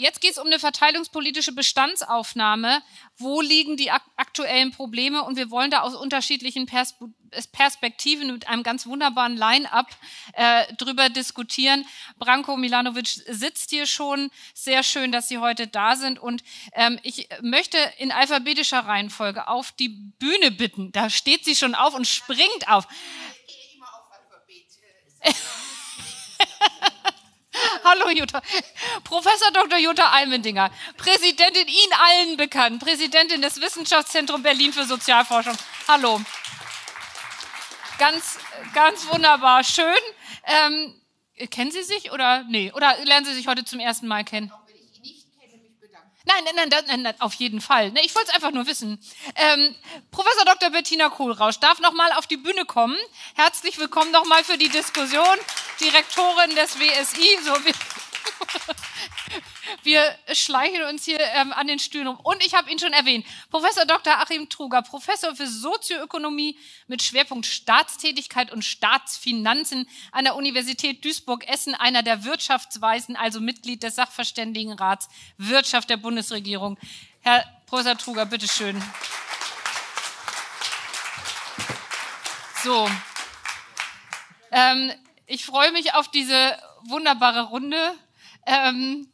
jetzt geht es um eine verteilungspolitische Bestandsaufnahme. Wo liegen die ak aktuellen Probleme? Und wir wollen da aus unterschiedlichen Pers Perspektiven mit einem ganz wunderbaren Line-up äh, drüber diskutieren. Branko Milanovic sitzt hier schon. Sehr schön, dass Sie heute da sind. Und ähm, ich möchte in alphabetischer Reihenfolge auf die Bühne bitten. Da steht sie schon auf und springt auf. Hallo Jutta. Professor Dr. Jutta Almendinger, Präsidentin Ihnen allen bekannt, Präsidentin des Wissenschaftszentrums Berlin für Sozialforschung. Hallo. Ganz, ganz wunderbar, schön. Ähm, kennen Sie sich oder nee? Oder lernen Sie sich heute zum ersten Mal kennen? Nein, nein, nein, nein, nein, auf jeden Fall. Ich wollte es einfach nur wissen. Ähm, Professor Dr. Bettina Kohlrausch darf nochmal auf die Bühne kommen. Herzlich willkommen nochmal für die Diskussion. Direktorin des WSI. So wie wir schleichen uns hier ähm, an den Stühlen um. Und ich habe ihn schon erwähnt. Professor Dr. Achim Truger, Professor für Sozioökonomie mit Schwerpunkt Staatstätigkeit und Staatsfinanzen an der Universität Duisburg-Essen, einer der Wirtschaftsweisen, also Mitglied des Sachverständigenrats Wirtschaft der Bundesregierung. Herr Professor Truger, bitteschön. So. Ähm, ich freue mich auf diese wunderbare Runde. Ähm,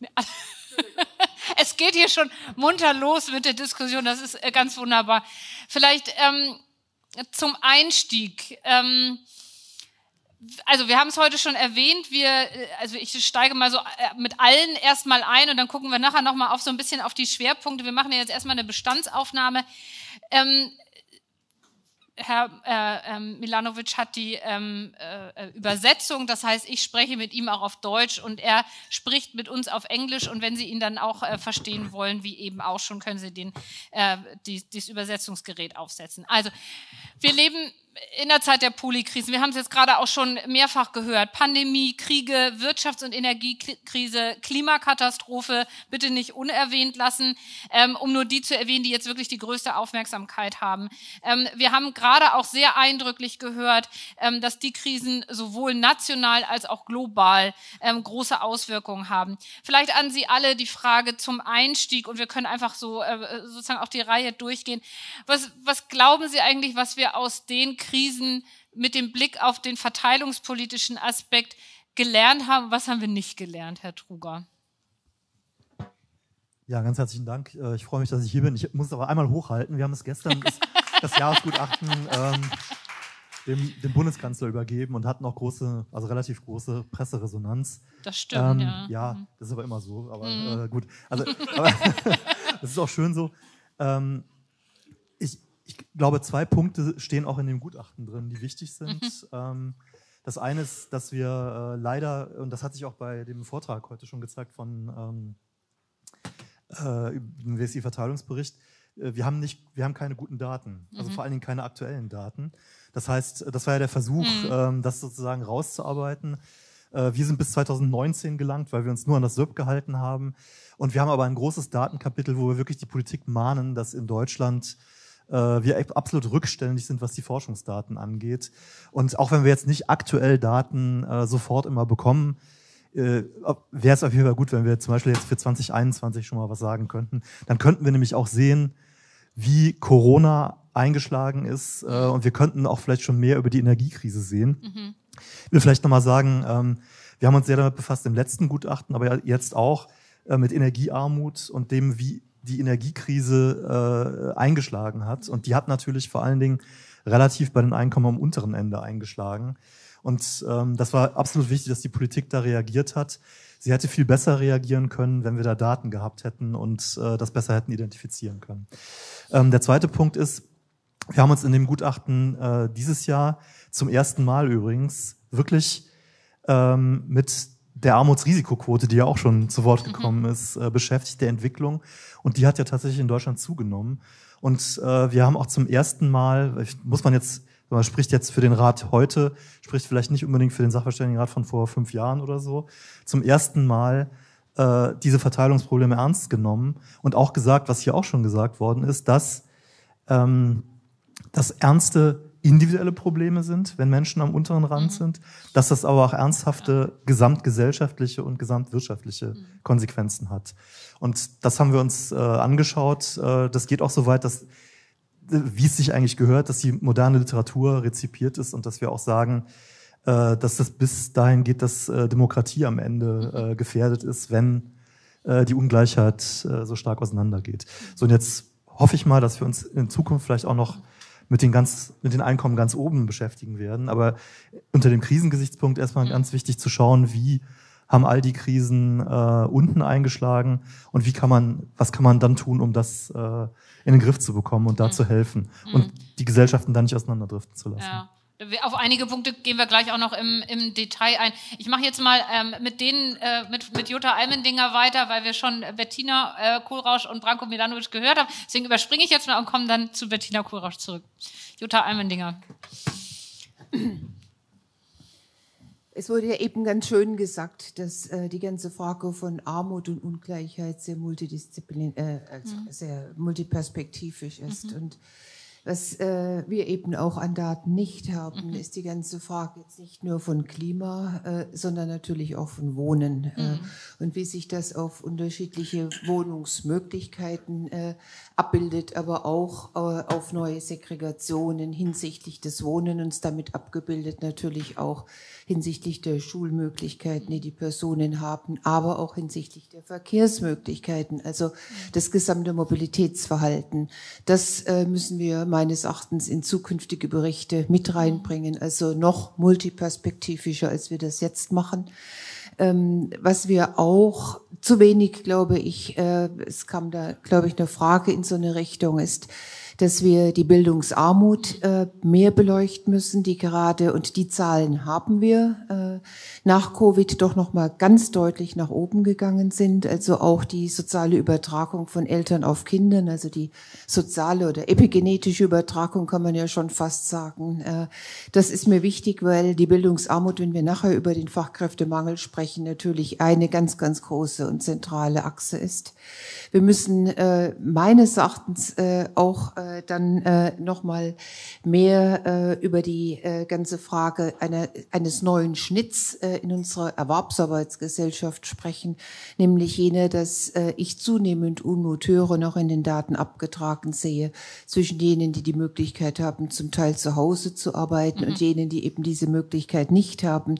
es geht hier schon munter los mit der Diskussion, das ist äh, ganz wunderbar. Vielleicht ähm, zum Einstieg. Ähm, also wir haben es heute schon erwähnt, wir, äh, also ich steige mal so äh, mit allen erstmal ein und dann gucken wir nachher nochmal auf so ein bisschen auf die Schwerpunkte. Wir machen jetzt erstmal eine Bestandsaufnahme. Ähm, Herr äh, ähm, Milanovic hat die ähm, äh, Übersetzung, das heißt, ich spreche mit ihm auch auf Deutsch und er spricht mit uns auf Englisch und wenn Sie ihn dann auch äh, verstehen wollen, wie eben auch schon, können Sie den, äh, die, dieses Übersetzungsgerät aufsetzen. Also, wir leben in der Zeit der Polykrisen, wir haben es jetzt gerade auch schon mehrfach gehört, Pandemie, Kriege, Wirtschafts- und Energiekrise, Klimakatastrophe, bitte nicht unerwähnt lassen, ähm, um nur die zu erwähnen, die jetzt wirklich die größte Aufmerksamkeit haben. Ähm, wir haben gerade auch sehr eindrücklich gehört, ähm, dass die Krisen sowohl national als auch global ähm, große Auswirkungen haben. Vielleicht an Sie alle die Frage zum Einstieg und wir können einfach so äh, sozusagen auch die Reihe durchgehen. Was, was glauben Sie eigentlich, was wir aus den Krisen mit dem Blick auf den verteilungspolitischen Aspekt gelernt haben? Was haben wir nicht gelernt, Herr Truger? Ja, ganz herzlichen Dank. Äh, ich freue mich, dass ich hier bin. Ich muss es aber einmal hochhalten. Wir haben es gestern, das, das Jahresgutachten, ähm, dem, dem, Bundeskanzler übergeben und hatten auch große, also relativ große Presseresonanz. Das stimmt, ähm, ja. Ja, mhm. das ist aber immer so. Aber mhm. äh, gut. Also, aber, das ist auch schön so. Ähm, ich, glaube, zwei Punkte stehen auch in dem Gutachten drin, die wichtig sind. Mhm. Ähm, das eine ist, dass wir äh, leider, und das hat sich auch bei dem Vortrag heute schon gezeigt von ähm, äh, dem WSI-Verteilungsbericht, äh, wir haben nicht, wir haben keine guten Daten, also mhm. vor allen Dingen keine aktuellen Daten. Das heißt, das war ja der Versuch, mhm. ähm, das sozusagen rauszuarbeiten. Äh, wir sind bis 2019 gelangt, weil wir uns nur an das SIRP gehalten haben. Und wir haben aber ein großes Datenkapitel, wo wir wirklich die Politik mahnen, dass in Deutschland wir absolut rückständig sind, was die Forschungsdaten angeht. Und auch wenn wir jetzt nicht aktuell Daten äh, sofort immer bekommen, äh, wäre es auf jeden Fall gut, wenn wir zum Beispiel jetzt für 2021 schon mal was sagen könnten. Dann könnten wir nämlich auch sehen, wie Corona eingeschlagen ist äh, und wir könnten auch vielleicht schon mehr über die Energiekrise sehen. Mhm. Ich will vielleicht nochmal sagen, ähm, wir haben uns sehr damit befasst im letzten Gutachten, aber jetzt auch äh, mit Energiearmut und dem, wie die Energiekrise äh, eingeschlagen hat. Und die hat natürlich vor allen Dingen relativ bei den Einkommen am unteren Ende eingeschlagen. Und ähm, das war absolut wichtig, dass die Politik da reagiert hat. Sie hätte viel besser reagieren können, wenn wir da Daten gehabt hätten und äh, das besser hätten identifizieren können. Ähm, der zweite Punkt ist, wir haben uns in dem Gutachten äh, dieses Jahr zum ersten Mal übrigens wirklich ähm, mit der Armutsrisikoquote, die ja auch schon zu Wort mhm. gekommen mhm. ist, äh, beschäftigt, der Entwicklung. Und die hat ja tatsächlich in Deutschland zugenommen. Und äh, wir haben auch zum ersten Mal, muss man jetzt, man spricht jetzt für den Rat heute, spricht vielleicht nicht unbedingt für den Sachverständigenrat von vor fünf Jahren oder so, zum ersten Mal äh, diese Verteilungsprobleme ernst genommen und auch gesagt, was hier auch schon gesagt worden ist, dass ähm, das ernste individuelle Probleme sind, wenn Menschen am unteren Rand mhm. sind, dass das aber auch ernsthafte gesamtgesellschaftliche und gesamtwirtschaftliche mhm. Konsequenzen hat. Und das haben wir uns äh, angeschaut. Äh, das geht auch so weit, dass, wie es sich eigentlich gehört, dass die moderne Literatur rezipiert ist und dass wir auch sagen, äh, dass das bis dahin geht, dass äh, Demokratie am Ende mhm. äh, gefährdet ist, wenn äh, die Ungleichheit äh, so stark auseinandergeht. So und jetzt hoffe ich mal, dass wir uns in Zukunft vielleicht auch noch mit den, ganz, mit den Einkommen ganz oben beschäftigen werden. Aber unter dem Krisengesichtspunkt erstmal ganz wichtig zu schauen, wie haben all die Krisen äh, unten eingeschlagen und wie kann man, was kann man dann tun, um das äh, in den Griff zu bekommen und da mhm. zu helfen und mhm. die Gesellschaften dann nicht auseinanderdriften zu lassen. Ja. Auf einige Punkte gehen wir gleich auch noch im, im Detail ein. Ich mache jetzt mal ähm, mit denen, äh, mit, mit Jutta Almendinger weiter, weil wir schon Bettina äh, Kohlrausch und Branko Milanovic gehört haben. Deswegen überspringe ich jetzt mal und komme dann zu Bettina Kohlrausch zurück. Jutta Almendinger. Es wurde ja eben ganz schön gesagt, dass äh, die ganze Frage von Armut und Ungleichheit sehr multidisziplin, äh, also mhm. sehr multiperspektivisch ist. Mhm. Und was äh, wir eben auch an Daten nicht haben, mhm. ist die ganze Frage jetzt nicht nur von Klima, äh, sondern natürlich auch von Wohnen äh, mhm. und wie sich das auf unterschiedliche Wohnungsmöglichkeiten äh, abbildet, aber auch äh, auf neue Segregationen hinsichtlich des Wohnens, damit abgebildet natürlich auch hinsichtlich der Schulmöglichkeiten, die die Personen haben, aber auch hinsichtlich der Verkehrsmöglichkeiten, also das gesamte Mobilitätsverhalten. Das äh, müssen wir meines Erachtens in zukünftige Berichte mit reinbringen, also noch multiperspektivischer, als wir das jetzt machen. Ähm, was wir auch zu wenig, glaube ich, äh, es kam da, glaube ich, eine Frage in so eine Richtung ist, dass wir die Bildungsarmut äh, mehr beleuchten müssen, die gerade und die Zahlen haben wir äh, nach Covid doch noch mal ganz deutlich nach oben gegangen sind. Also auch die soziale Übertragung von Eltern auf Kindern, also die soziale oder epigenetische Übertragung kann man ja schon fast sagen. Äh, das ist mir wichtig, weil die Bildungsarmut, wenn wir nachher über den Fachkräftemangel sprechen, natürlich eine ganz ganz große und zentrale Achse ist. Wir müssen äh, meines Erachtens äh, auch äh, dann äh, nochmal mehr äh, über die äh, ganze Frage einer, eines neuen Schnitts äh, in unserer Erwerbsarbeitsgesellschaft sprechen, nämlich jene, dass äh, ich zunehmend Unmut höre, noch in den Daten abgetragen sehe, zwischen denen, die die Möglichkeit haben, zum Teil zu Hause zu arbeiten mhm. und jenen, die eben diese Möglichkeit nicht haben.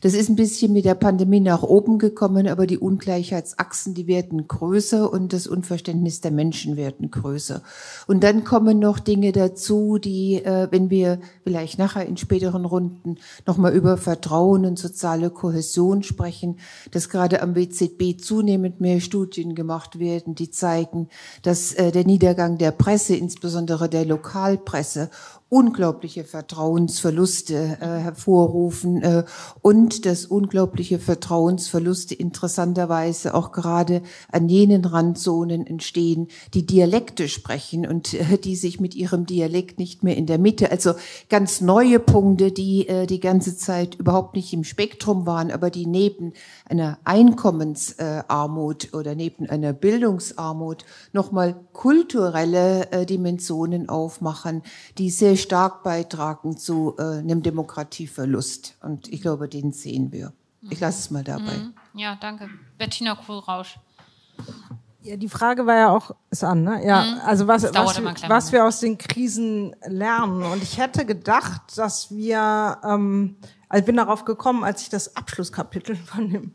Das ist ein bisschen mit der Pandemie nach oben gekommen, aber die Ungleichheitsachsen, die werden größer und das Unverständnis der Menschen werden größer. Und dann kommen noch Dinge dazu, die, äh, wenn wir vielleicht nachher in späteren Runden nochmal über Vertrauen und soziale Kohäsion sprechen, dass gerade am WZB zunehmend mehr Studien gemacht werden, die zeigen, dass äh, der Niedergang der Presse, insbesondere der Lokalpresse, unglaubliche Vertrauensverluste äh, hervorrufen äh, und dass unglaubliche Vertrauensverluste interessanterweise auch gerade an jenen Randzonen entstehen, die Dialekte sprechen und äh, die sich mit ihrem Dialekt nicht mehr in der Mitte, also ganz neue Punkte, die äh, die ganze Zeit überhaupt nicht im Spektrum waren, aber die neben einer Einkommensarmut äh, oder neben einer Bildungsarmut nochmal kulturelle äh, Dimensionen aufmachen, die sehr stark beitragen zu äh, einem Demokratieverlust. Und ich glaube, den sehen wir. Ich lasse es mal dabei. Mhm. Ja, danke. Bettina Kohlrausch. Ja, die Frage war ja auch, ist an, ne? Ja, mhm. also was, was, was wir aus den Krisen lernen. Und ich hätte gedacht, dass wir, ähm, also ich bin darauf gekommen, als ich das Abschlusskapitel von dem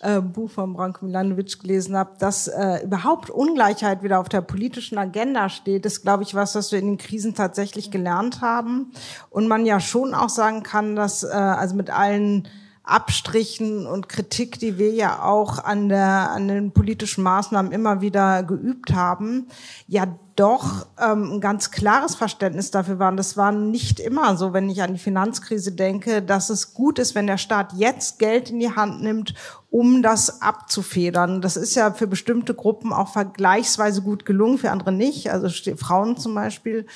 äh, Buch von Branko Milanovic gelesen habe, dass äh, überhaupt Ungleichheit wieder auf der politischen Agenda steht, ist, glaube ich, was, was wir in den Krisen tatsächlich gelernt haben. Und man ja schon auch sagen kann, dass äh, also mit allen Abstrichen und Kritik, die wir ja auch an, der, an den politischen Maßnahmen immer wieder geübt haben, ja doch ähm, ein ganz klares Verständnis dafür waren. Das war nicht immer so, wenn ich an die Finanzkrise denke, dass es gut ist, wenn der Staat jetzt Geld in die Hand nimmt, um das abzufedern. Das ist ja für bestimmte Gruppen auch vergleichsweise gut gelungen, für andere nicht, also Frauen zum Beispiel.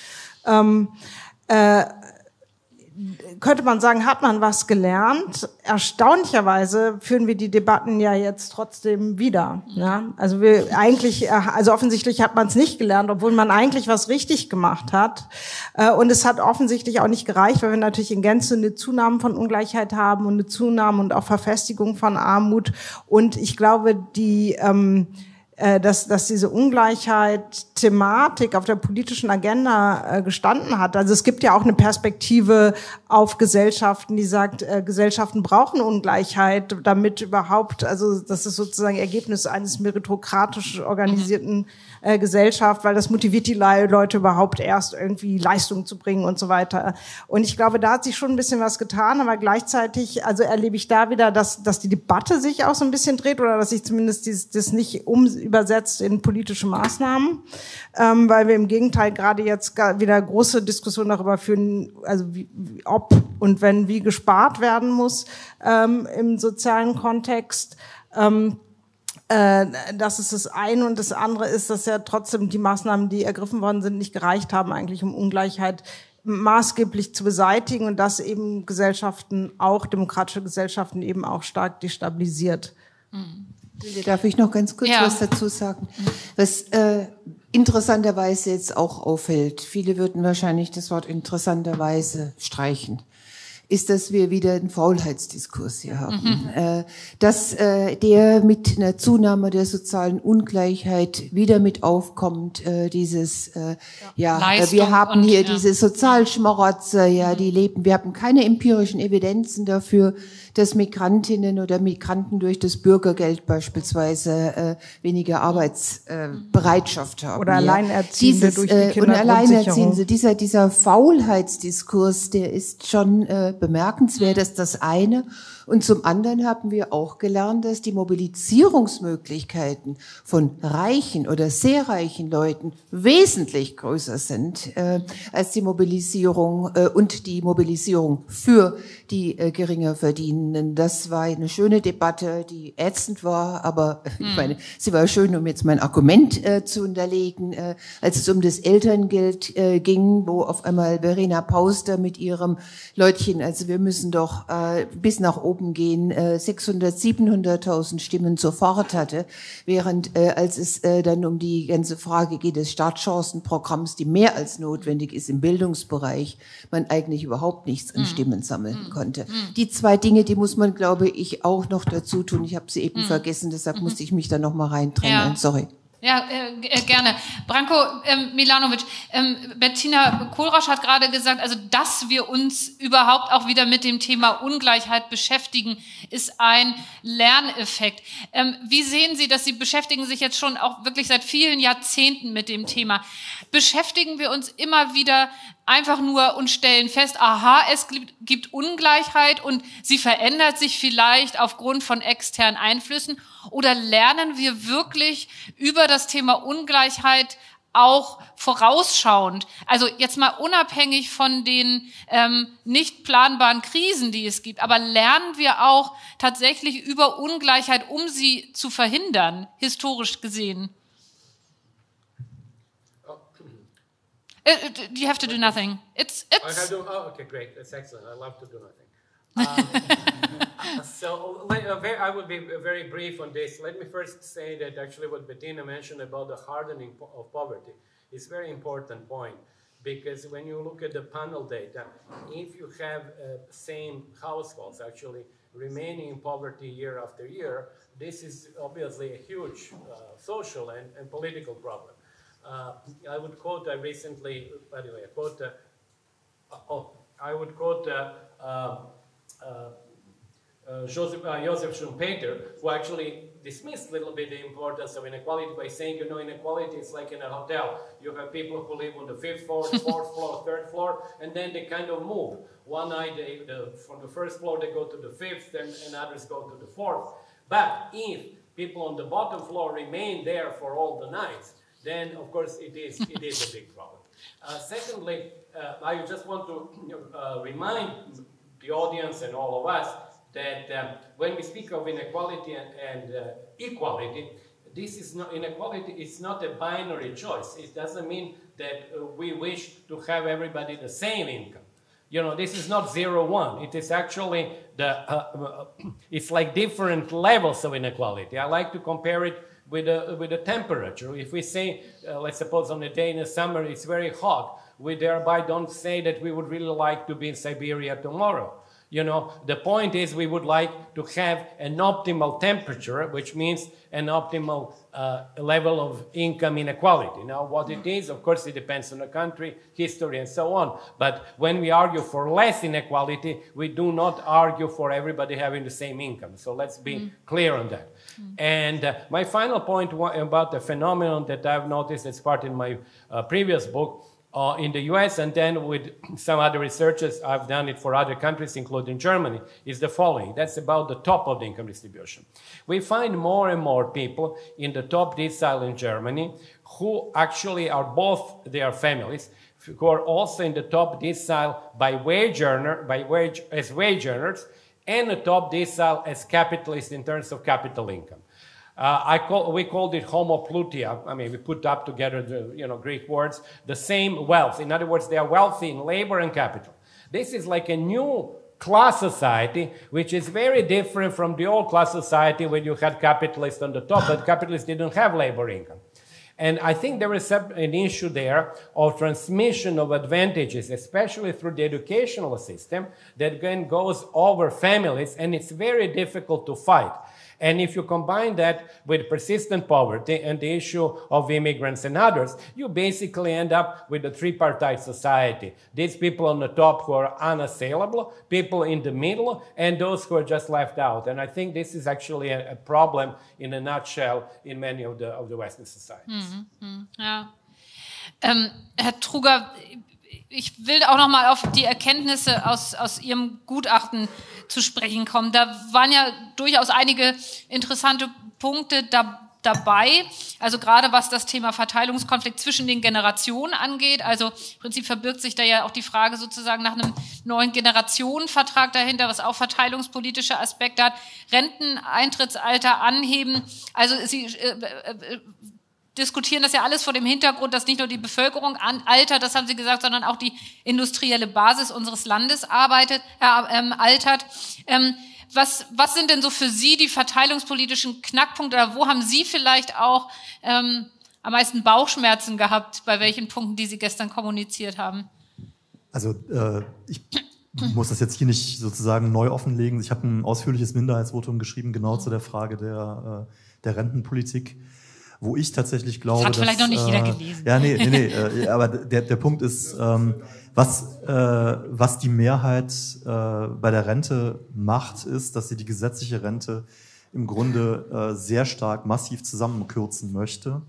Ähm, äh, könnte man sagen, hat man was gelernt. Erstaunlicherweise führen wir die Debatten ja jetzt trotzdem wieder. Ja? Also wir eigentlich, äh, also offensichtlich hat man es nicht gelernt, obwohl man eigentlich was richtig gemacht hat. Äh, und es hat offensichtlich auch nicht gereicht, weil wir natürlich in Gänze eine Zunahme von Ungleichheit haben und eine Zunahme und auch Verfestigung von Armut. Und ich glaube, die ähm, äh, dass, dass diese Ungleichheit Thematik auf der politischen Agenda äh, gestanden hat. Also es gibt ja auch eine Perspektive auf Gesellschaften, die sagt, äh, Gesellschaften brauchen Ungleichheit, damit überhaupt, also das ist sozusagen Ergebnis eines meritokratisch organisierten äh, Gesellschaft, weil das motiviert die Leute überhaupt erst irgendwie Leistung zu bringen und so weiter. Und ich glaube, da hat sich schon ein bisschen was getan, aber gleichzeitig, also erlebe ich da wieder, dass, dass die Debatte sich auch so ein bisschen dreht oder dass sich zumindest dieses, das nicht um übersetzt in politische Maßnahmen, ähm, weil wir im Gegenteil gerade jetzt wieder große Diskussionen darüber führen, also wie, ob und wenn wie gespart werden muss ähm, im sozialen Kontext. Ähm, äh, das ist das eine und das andere ist, dass ja trotzdem die Maßnahmen, die ergriffen worden sind, nicht gereicht haben, eigentlich um Ungleichheit maßgeblich zu beseitigen und das eben Gesellschaften, auch demokratische Gesellschaften eben auch stark destabilisiert. Mhm. Darf ich noch ganz kurz ja. was dazu sagen? Was äh, interessanterweise jetzt auch auffällt, viele würden wahrscheinlich das Wort interessanterweise streichen ist, dass wir wieder einen Faulheitsdiskurs hier haben. Mhm. Äh, dass äh, der mit einer Zunahme der sozialen Ungleichheit wieder mit aufkommt, äh, dieses, ja, ja wir haben hier ja. diese Sozialschmarotzer, ja, mhm. die leben, wir haben keine empirischen Evidenzen dafür, dass Migrantinnen oder Migranten durch das Bürgergeld beispielsweise äh, weniger Arbeitsbereitschaft äh, haben. Oder Alleinerziehende Dieses, durch die äh, Und Alleinerziehende, dieser, dieser Faulheitsdiskurs, der ist schon äh, bemerkenswert, dass das eine. Und zum anderen haben wir auch gelernt, dass die Mobilisierungsmöglichkeiten von reichen oder sehr reichen Leuten wesentlich größer sind äh, als die Mobilisierung äh, und die Mobilisierung für die äh, geringer Verdienenden. Das war eine schöne Debatte, die ätzend war, aber äh, ich meine, sie war schön, um jetzt mein Argument äh, zu unterlegen, äh, als es um das Elterngeld äh, ging, wo auf einmal Verena Pauster mit ihrem Leutchen, also wir müssen doch äh, bis nach oben oben gehen, äh, 600, 700.000 Stimmen sofort hatte, während äh, als es äh, dann um die ganze Frage geht des Startchancenprogramms, die mehr als notwendig ist im Bildungsbereich, man eigentlich überhaupt nichts an hm. Stimmen sammeln hm. konnte. Hm. Die zwei Dinge, die muss man, glaube ich, auch noch dazu tun. Ich habe sie eben vergessen, deshalb mhm. musste ich mich da noch mal reintrennen. Ja. Sorry. Ja, äh, äh, gerne. Branko ähm, Milanovic, ähm, Bettina Kohlrausch hat gerade gesagt, also dass wir uns überhaupt auch wieder mit dem Thema Ungleichheit beschäftigen, ist ein Lerneffekt. Ähm, wie sehen Sie dass Sie beschäftigen sich jetzt schon auch wirklich seit vielen Jahrzehnten mit dem Thema. Beschäftigen wir uns immer wieder einfach nur und stellen fest, aha, es gibt Ungleichheit und sie verändert sich vielleicht aufgrund von externen Einflüssen? Oder lernen wir wirklich über das Thema Ungleichheit auch vorausschauend, also jetzt mal unabhängig von den ähm, nicht planbaren Krisen, die es gibt, aber lernen wir auch tatsächlich über Ungleichheit, um sie zu verhindern, historisch gesehen? Uh, you have to do nothing. It's it's. I have to, oh, okay, great. That's excellent. I love to do nothing. Um, so I will be very brief on this. Let me first say that actually what Bettina mentioned about the hardening of poverty is a very important point because when you look at the panel data, if you have uh, same households actually remaining in poverty year after year, this is obviously a huge uh, social and, and political problem. Uh, I would quote uh, recently, by the way, I quote, uh, oh, I would quote uh, um, uh, Joseph, Joseph Schumpeter, who actually dismissed a little bit the importance of inequality by saying, you know, inequality is like in a hotel. You have people who live on the fifth floor, fourth floor, third floor, and then they kind of move. One night, they, the, from the first floor, they go to the fifth, and, and others go to the fourth. But if people on the bottom floor remain there for all the nights, then of course it is, it is a big problem. Uh, secondly, uh, I just want to uh, remind the audience and all of us that um, when we speak of inequality and, and uh, equality, this is not inequality. It's not a binary choice. It doesn't mean that uh, we wish to have everybody the same income. You know, this is not zero one. It is actually the, uh, it's like different levels of inequality. I like to compare it with a, with a temperature. If we say, uh, let's suppose on a day in the summer it's very hot, we thereby don't say that we would really like to be in Siberia tomorrow. You know, the point is we would like to have an optimal temperature, which means an optimal uh, level of income inequality. Now, what it is, of course, it depends on the country, history, and so on. But when we argue for less inequality, we do not argue for everybody having the same income. So let's be mm. clear on that. Mm. And uh, my final point about the phenomenon that I've noticed as part in my uh, previous book uh, in the US, and then with some other researchers, I've done it for other countries, including Germany, is the following. That's about the top of the income distribution. We find more and more people in the top decile in Germany who actually are both their families, who are also in the top decile by wage earner, by wage, as wage earners, and the top decile as capitalists in terms of capital income. Uh, I call, we called it homoplutia. I mean, we put up together the you know, Greek words, the same wealth. In other words, they are wealthy in labor and capital. This is like a new class society, which is very different from the old class society when you had capitalists on the top, but capitalists didn't have labor income. And I think there is an issue there of transmission of advantages, especially through the educational system, that then goes over families, and it's very difficult to fight. And if you combine that with persistent poverty and the issue of immigrants and others, you basically end up with a tripartite society. These people on the top who are unassailable, people in the middle, and those who are just left out. And I think this is actually a, a problem in a nutshell in many of the, of the Western societies. Mm -hmm. Ja. Ähm, Herr Truger, ich will auch noch mal auf die Erkenntnisse aus, aus Ihrem Gutachten zu sprechen kommen. Da waren ja durchaus einige interessante Punkte da, dabei. Also gerade was das Thema Verteilungskonflikt zwischen den Generationen angeht. Also im Prinzip verbirgt sich da ja auch die Frage sozusagen nach einem neuen Generationenvertrag dahinter, was auch verteilungspolitische Aspekte hat. Renteneintrittsalter anheben. Also Sie äh, äh, diskutieren das ja alles vor dem Hintergrund, dass nicht nur die Bevölkerung an, altert, das haben Sie gesagt, sondern auch die industrielle Basis unseres Landes arbeitet, äh, ähm, altert. Ähm, was, was sind denn so für Sie die verteilungspolitischen Knackpunkte oder wo haben Sie vielleicht auch ähm, am meisten Bauchschmerzen gehabt, bei welchen Punkten, die Sie gestern kommuniziert haben? Also äh, ich muss das jetzt hier nicht sozusagen neu offenlegen. Ich habe ein ausführliches Minderheitsvotum geschrieben, genau zu der Frage der, äh, der Rentenpolitik wo ich tatsächlich glaube. Das hat vielleicht dass, noch nicht jeder äh, gelesen. Ja, nee, nee, nee. äh, aber der, der Punkt ist, ähm, was, äh, was die Mehrheit äh, bei der Rente macht, ist, dass sie die gesetzliche Rente im Grunde äh, sehr stark massiv zusammenkürzen möchte.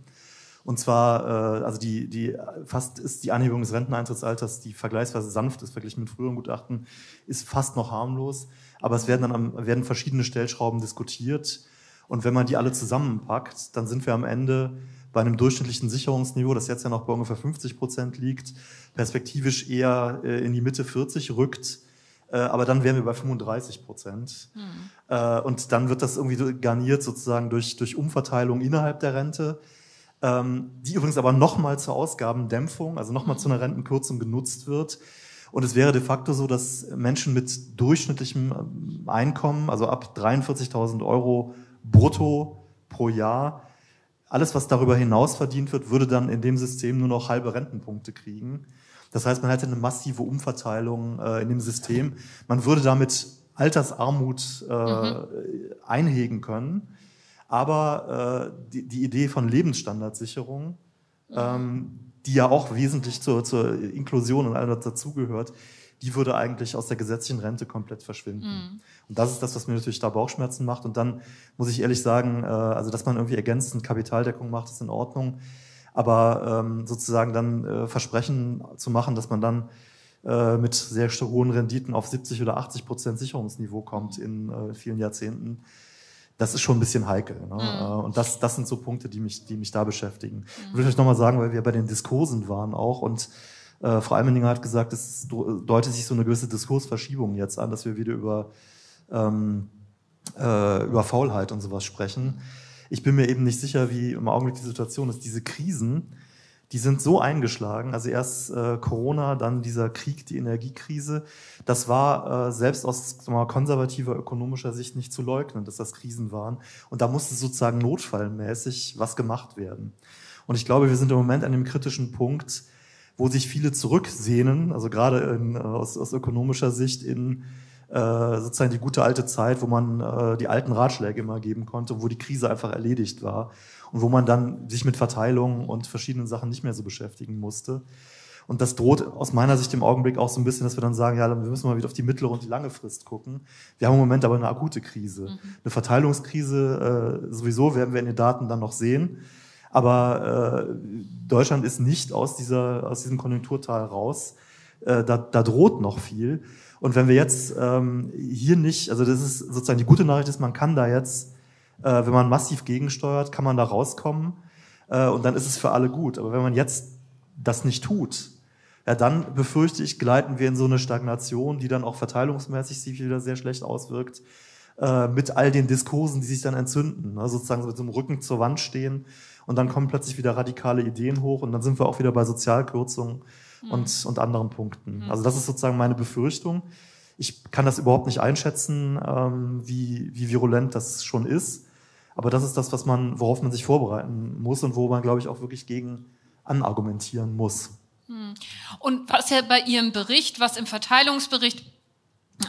Und zwar, äh, also die, die fast ist die Anhebung des Renteneintrittsalters, die vergleichsweise sanft ist, verglichen mit früheren Gutachten, ist fast noch harmlos. Aber es werden dann am, werden verschiedene Stellschrauben diskutiert und wenn man die alle zusammenpackt, dann sind wir am Ende bei einem durchschnittlichen Sicherungsniveau, das jetzt ja noch bei ungefähr 50 Prozent liegt, perspektivisch eher äh, in die Mitte 40 rückt. Äh, aber dann wären wir bei 35 Prozent. Mhm. und dann wird das irgendwie garniert sozusagen durch, durch Umverteilung innerhalb der Rente, ähm, die übrigens aber nochmal zur Ausgabendämpfung, also nochmal zu einer Rentenkürzung genutzt wird. Und es wäre de facto so, dass Menschen mit durchschnittlichem ähm, Einkommen, also ab 43.000 Euro brutto pro Jahr. Alles, was darüber hinaus verdient wird, würde dann in dem System nur noch halbe Rentenpunkte kriegen. Das heißt, man hätte eine massive Umverteilung äh, in dem System. Man würde damit Altersarmut äh, mhm. einhegen können. Aber äh, die, die, Idee von Lebensstandardsicherung, ähm, die ja auch wesentlich zur, zur Inklusion und allem dazugehört, die würde eigentlich aus der gesetzlichen Rente komplett verschwinden. Mhm. Und das ist das, was mir natürlich da Bauchschmerzen macht. Und dann muss ich ehrlich sagen, äh, also dass man irgendwie ergänzend Kapitaldeckung macht, ist in Ordnung. Aber ähm, sozusagen dann äh, Versprechen zu machen, dass man dann äh, mit sehr hohen Renditen auf 70 oder 80 Prozent Sicherungsniveau kommt in äh, vielen Jahrzehnten, das ist schon ein bisschen heikel. Ne? Mhm. Äh, und das, das sind so Punkte, die mich, die mich da beschäftigen. Mhm. Ich will euch nochmal sagen, weil wir bei den Diskursen waren auch und äh, Frau Almendinger hat gesagt, es deutet sich so eine gewisse Diskursverschiebung jetzt an, dass wir wieder über, ähm, äh, über Faulheit und sowas sprechen. Ich bin mir eben nicht sicher, wie im Augenblick die Situation ist. Diese Krisen, die sind so eingeschlagen. Also erst äh, Corona, dann dieser Krieg, die Energiekrise. Das war äh, selbst aus mal, konservativer ökonomischer Sicht nicht zu leugnen, dass das Krisen waren. Und da musste sozusagen notfallmäßig was gemacht werden. Und ich glaube, wir sind im Moment an dem kritischen Punkt, wo sich viele zurücksehnen, also gerade in, äh, aus, aus ökonomischer Sicht in äh, sozusagen die gute alte Zeit, wo man äh, die alten Ratschläge immer geben konnte, wo die Krise einfach erledigt war und wo man dann sich mit Verteilung und verschiedenen Sachen nicht mehr so beschäftigen musste. Und das droht aus meiner Sicht im Augenblick auch so ein bisschen, dass wir dann sagen, ja, wir müssen mal wieder auf die mittlere und die lange Frist gucken. Wir haben im Moment aber eine akute Krise. Mhm. Eine Verteilungskrise äh, sowieso werden wir in den Daten dann noch sehen. Aber äh, Deutschland ist nicht aus, dieser, aus diesem Konjunkturtal raus. Äh, da, da droht noch viel. Und wenn wir jetzt ähm, hier nicht, also das ist sozusagen die gute Nachricht ist, man kann da jetzt äh, wenn man massiv gegensteuert, kann man da rauskommen äh, und dann ist es für alle gut. Aber wenn man jetzt das nicht tut, ja, dann befürchte ich, gleiten wir in so eine Stagnation, die dann auch verteilungsmäßig sich wieder sehr schlecht auswirkt, äh, mit all den Diskursen, die sich dann entzünden, ne? sozusagen mit so einem Rücken zur Wand stehen und dann kommen plötzlich wieder radikale Ideen hoch und dann sind wir auch wieder bei Sozialkürzungen mhm. und, und anderen Punkten. Mhm. Also das ist sozusagen meine Befürchtung. Ich kann das überhaupt nicht einschätzen, ähm, wie, wie virulent das schon ist. Aber das ist das, was man, worauf man sich vorbereiten muss und wo man, glaube ich, auch wirklich gegen anargumentieren muss. Hm. Und was ja bei Ihrem Bericht, was im Verteilungsbericht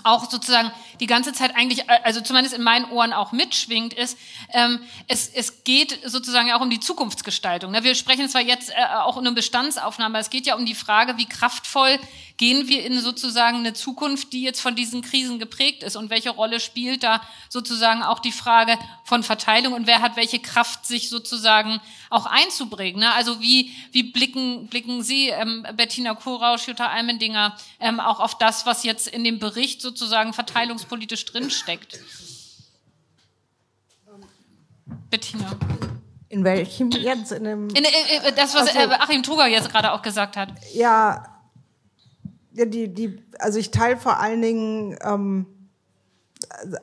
auch sozusagen die ganze Zeit eigentlich, also zumindest in meinen Ohren auch mitschwingt, ist, ähm, es, es geht sozusagen auch um die Zukunftsgestaltung. Ne? Wir sprechen zwar jetzt äh, auch in einer Bestandsaufnahme, aber es geht ja um die Frage, wie kraftvoll gehen wir in sozusagen eine Zukunft, die jetzt von diesen Krisen geprägt ist und welche Rolle spielt da sozusagen auch die Frage von Verteilung und wer hat welche Kraft, sich sozusagen auch einzubringen. Ne? Also wie, wie blicken, blicken Sie, ähm, Bettina Korausch, Jutta Almendinger, ähm, auch auf das, was jetzt in dem Bericht sozusagen verteilungspolitisch drinsteckt? Bettina. In welchem jetzt? In, dem, in, in, in das, was also, Achim Truger jetzt gerade auch gesagt hat. Ja, ja die, die, also ich teile vor allen Dingen ähm,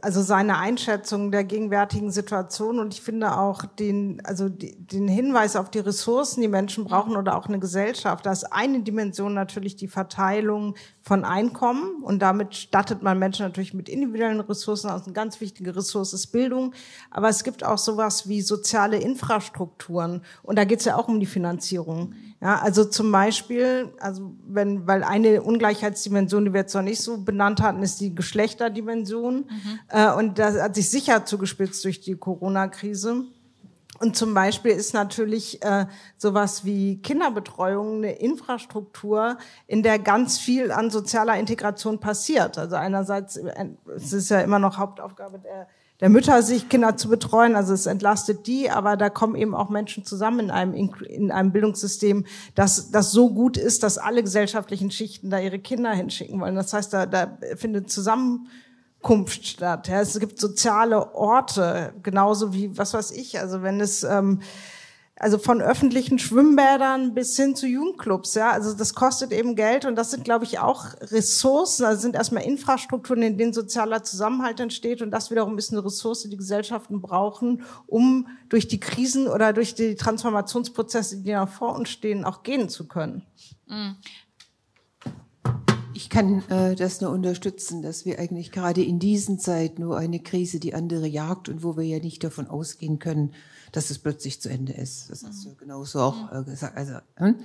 also seine Einschätzung der gegenwärtigen Situation und ich finde auch den, also den Hinweis auf die Ressourcen, die Menschen brauchen oder auch eine Gesellschaft. Da ist eine Dimension natürlich die Verteilung von Einkommen und damit stattet man Menschen natürlich mit individuellen Ressourcen aus. Eine ganz wichtige Ressource ist Bildung, aber es gibt auch sowas wie soziale Infrastrukturen und da geht es ja auch um die Finanzierung. Ja, also zum Beispiel, also wenn, weil eine Ungleichheitsdimension, die wir jetzt noch nicht so benannt hatten, ist die Geschlechterdimension. Mhm. Äh, und das hat sich sicher zugespitzt durch die Corona-Krise. Und zum Beispiel ist natürlich äh, sowas wie Kinderbetreuung eine Infrastruktur, in der ganz viel an sozialer Integration passiert. Also einerseits, äh, es ist ja immer noch Hauptaufgabe der der Mütter, sich Kinder zu betreuen. Also es entlastet die, aber da kommen eben auch Menschen zusammen in einem, in einem Bildungssystem, das, das so gut ist, dass alle gesellschaftlichen Schichten da ihre Kinder hinschicken wollen. Das heißt, da, da findet Zusammenkunft statt. Ja, es gibt soziale Orte, genauso wie, was weiß ich, also wenn es... Ähm, also von öffentlichen Schwimmbädern bis hin zu Jugendclubs, ja. Also das kostet eben Geld und das sind, glaube ich, auch Ressourcen. Also sind erstmal Infrastrukturen, in denen sozialer Zusammenhalt entsteht und das wiederum ist eine Ressource, die Gesellschaften brauchen, um durch die Krisen oder durch die Transformationsprozesse, die noch vor uns stehen, auch gehen zu können. Mhm. Ich kann äh, das nur unterstützen, dass wir eigentlich gerade in diesen Zeiten, wo eine Krise die andere jagt und wo wir ja nicht davon ausgehen können, dass es plötzlich zu Ende ist. Das hast du genauso auch äh, gesagt. Also, hm?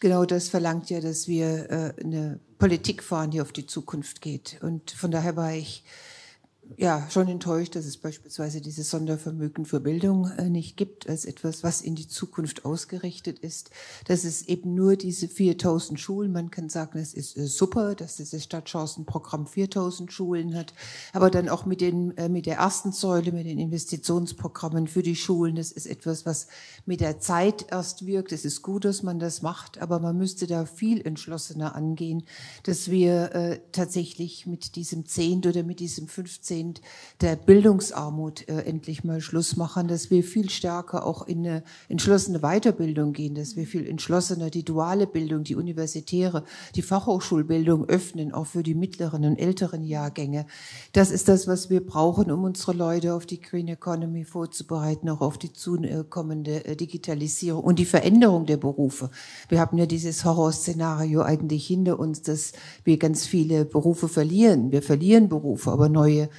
Genau das verlangt ja, dass wir äh, eine Politik fahren, die auf die Zukunft geht. Und von daher war ich ja, schon enttäuscht, dass es beispielsweise dieses Sondervermögen für Bildung äh, nicht gibt, als etwas, was in die Zukunft ausgerichtet ist. Dass es eben nur diese 4000 Schulen, man kann sagen, es ist äh, super, dass dieses Stadtchancenprogramm 4000 Schulen hat, aber dann auch mit, den, äh, mit der ersten Säule, mit den Investitionsprogrammen für die Schulen, das ist etwas, was mit der Zeit erst wirkt. Es ist gut, dass man das macht, aber man müsste da viel entschlossener angehen, dass wir tatsächlich mit diesem 10. oder mit diesem 15 Jahrzehnt der Bildungsarmut äh, endlich mal Schluss machen, dass wir viel stärker auch in eine entschlossene Weiterbildung gehen, dass wir viel entschlossener die duale Bildung, die universitäre, die Fachhochschulbildung öffnen, auch für die mittleren und älteren Jahrgänge. Das ist das, was wir brauchen, um unsere Leute auf die Green Economy vorzubereiten, auch auf die zunehmende äh, Digitalisierung und die Veränderung der Berufe. Wir haben ja dieses Horrorszenario eigentlich hinter uns, dass wir ganz viele Berufe verlieren. Wir verlieren Berufe, aber neue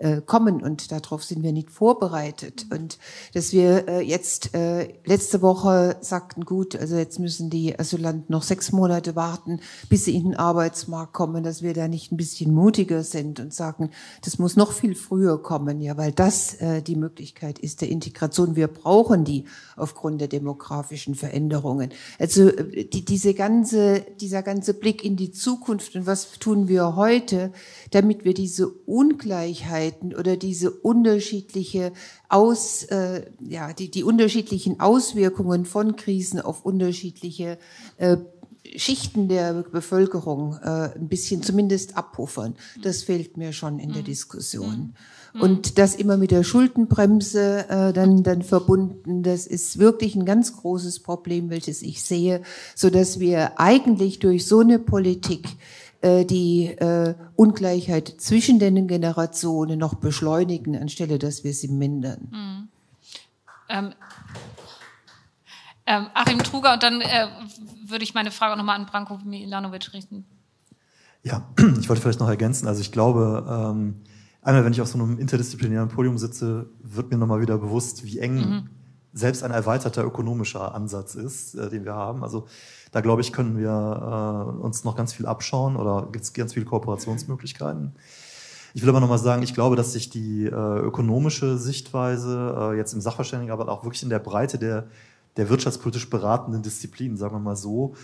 äh, kommen und darauf sind wir nicht vorbereitet. Und dass wir äh, jetzt äh, letzte Woche sagten, gut, also jetzt müssen die Asylanten noch sechs Monate warten, bis sie in den Arbeitsmarkt kommen, dass wir da nicht ein bisschen mutiger sind und sagen, das muss noch viel früher kommen, ja, weil das äh, die Möglichkeit ist der Integration. Wir brauchen die aufgrund der demografischen Veränderungen. Also äh, die, diese ganze, dieser ganze Blick in die Zukunft und was tun wir heute, damit wir diese Ungleichheiten oder diese unterschiedliche Aus, äh, ja, die, die unterschiedlichen Auswirkungen von Krisen auf unterschiedliche äh, Schichten der Bevölkerung äh, ein bisschen zumindest abpuffern. Das fehlt mir schon in der mhm. Diskussion. Mhm. Und das immer mit der Schuldenbremse äh, dann, dann verbunden, das ist wirklich ein ganz großes Problem, welches ich sehe, so dass wir eigentlich durch so eine Politik die äh, Ungleichheit zwischen den Generationen noch beschleunigen, anstelle dass wir sie mindern. Mhm. Ähm, ähm, Achim Truger, und dann äh, würde ich meine Frage nochmal an Branko Milanovic richten. Ja, ich wollte vielleicht noch ergänzen. Also ich glaube, ähm, einmal, wenn ich auf so einem interdisziplinären Podium sitze, wird mir nochmal wieder bewusst, wie eng mhm. Selbst ein erweiterter ökonomischer Ansatz ist, äh, den wir haben. Also da glaube ich, können wir äh, uns noch ganz viel abschauen oder gibt es ganz viele Kooperationsmöglichkeiten. Ich will aber nochmal sagen, ich glaube, dass sich die äh, ökonomische Sichtweise äh, jetzt im Sachverständigenarbeit auch wirklich in der Breite der, der wirtschaftspolitisch beratenden Disziplinen, sagen wir mal so,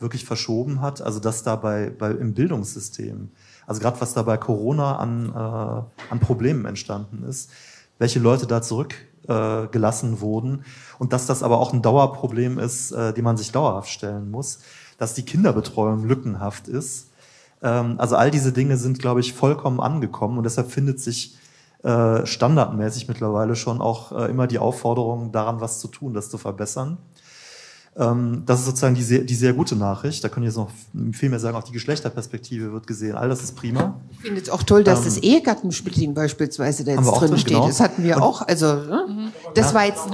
wirklich verschoben hat. Also dass da bei, bei, im Bildungssystem, also gerade was da bei Corona an, äh, an Problemen entstanden ist, welche Leute da zurückgelassen äh, wurden und dass das aber auch ein Dauerproblem ist, äh, dem man sich dauerhaft stellen muss, dass die Kinderbetreuung lückenhaft ist. Ähm, also all diese Dinge sind, glaube ich, vollkommen angekommen und deshalb findet sich äh, standardmäßig mittlerweile schon auch äh, immer die Aufforderung, daran was zu tun, das zu verbessern. Ähm, das ist sozusagen die sehr, die sehr gute Nachricht. Da können jetzt noch viel mehr sagen, auch die Geschlechterperspektive wird gesehen. All das ist prima. Ich finde es auch toll, dass ähm, das Ehegattensplitting beispielsweise da jetzt drin drin, steht. Genau. Das hatten wir Und, auch. Also, ne? das ja. war jetzt.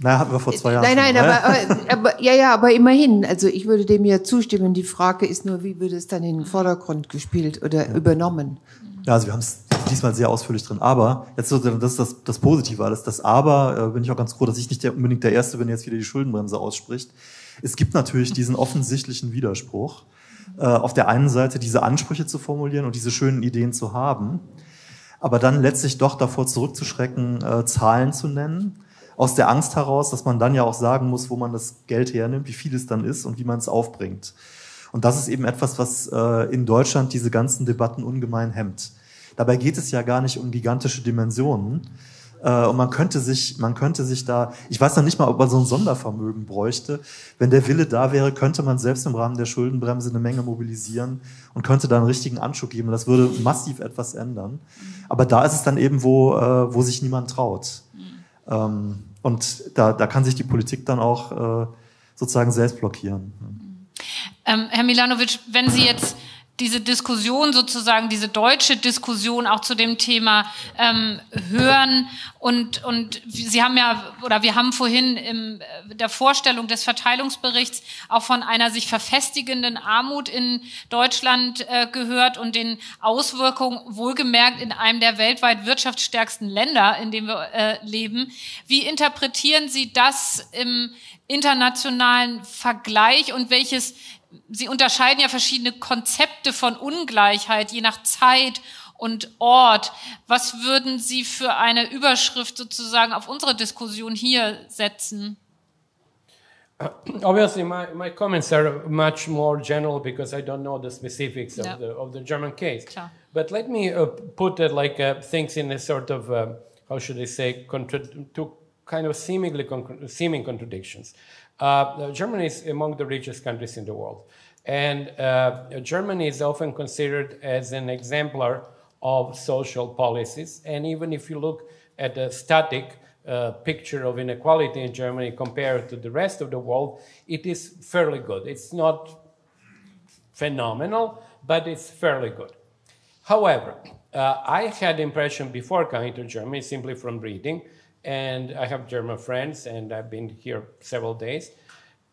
Naja, hatten wir vor zwei Jahren. Nein, nein, schon, aber, aber, aber, ja, ja, aber immerhin. Also ich würde dem ja zustimmen. Die Frage ist nur, wie wird es dann in den Vordergrund gespielt oder ja. übernommen? Ja, also wir haben es diesmal sehr ausführlich drin. Aber, jetzt so, das ist das, das Positive alles. Das Aber, äh, bin ich auch ganz froh, dass ich nicht der, unbedingt der Erste bin, der jetzt wieder die Schuldenbremse ausspricht. Es gibt natürlich diesen offensichtlichen Widerspruch. Äh, auf der einen Seite diese Ansprüche zu formulieren und diese schönen Ideen zu haben, aber dann letztlich doch davor zurückzuschrecken, äh, Zahlen zu nennen, aus der Angst heraus, dass man dann ja auch sagen muss, wo man das Geld hernimmt, wie viel es dann ist und wie man es aufbringt. Und das ist eben etwas, was äh, in Deutschland diese ganzen Debatten ungemein hemmt. Dabei geht es ja gar nicht um gigantische Dimensionen. Äh, und man könnte sich, man könnte sich da, ich weiß noch nicht mal, ob man so ein Sondervermögen bräuchte. Wenn der Wille da wäre, könnte man selbst im Rahmen der Schuldenbremse eine Menge mobilisieren und könnte da einen richtigen Anschub geben. Das würde massiv etwas ändern. Aber da ist es dann eben, wo, äh, wo sich niemand traut. Ähm, und da, da kann sich die Politik dann auch äh, sozusagen selbst blockieren. Ähm, Herr Milanovic, wenn Sie jetzt diese Diskussion sozusagen, diese deutsche Diskussion auch zu dem Thema ähm, hören und und Sie haben ja oder wir haben vorhin in äh, der Vorstellung des Verteilungsberichts auch von einer sich verfestigenden Armut in Deutschland äh, gehört und den Auswirkungen wohlgemerkt in einem der weltweit wirtschaftsstärksten Länder, in dem wir äh, leben. Wie interpretieren Sie das im internationalen Vergleich und welches Sie unterscheiden ja verschiedene Konzepte von Ungleichheit, je nach Zeit und Ort. Was würden Sie für eine Überschrift sozusagen auf unsere Diskussion hier setzen? Uh, obviously, my, my comments are much more general because I don't know the specifics of, the, of the German case. Klar. But let me uh, put it like uh, things in a sort of, uh, how should I say, two kind of seemingly seeming contradictions. Uh, Germany is among the richest countries in the world. And uh, Germany is often considered as an exemplar of social policies. And even if you look at the static uh, picture of inequality in Germany compared to the rest of the world, it is fairly good. It's not phenomenal, but it's fairly good. However, uh, I had impression before coming to Germany, simply from reading, and I have German friends, and I've been here several days.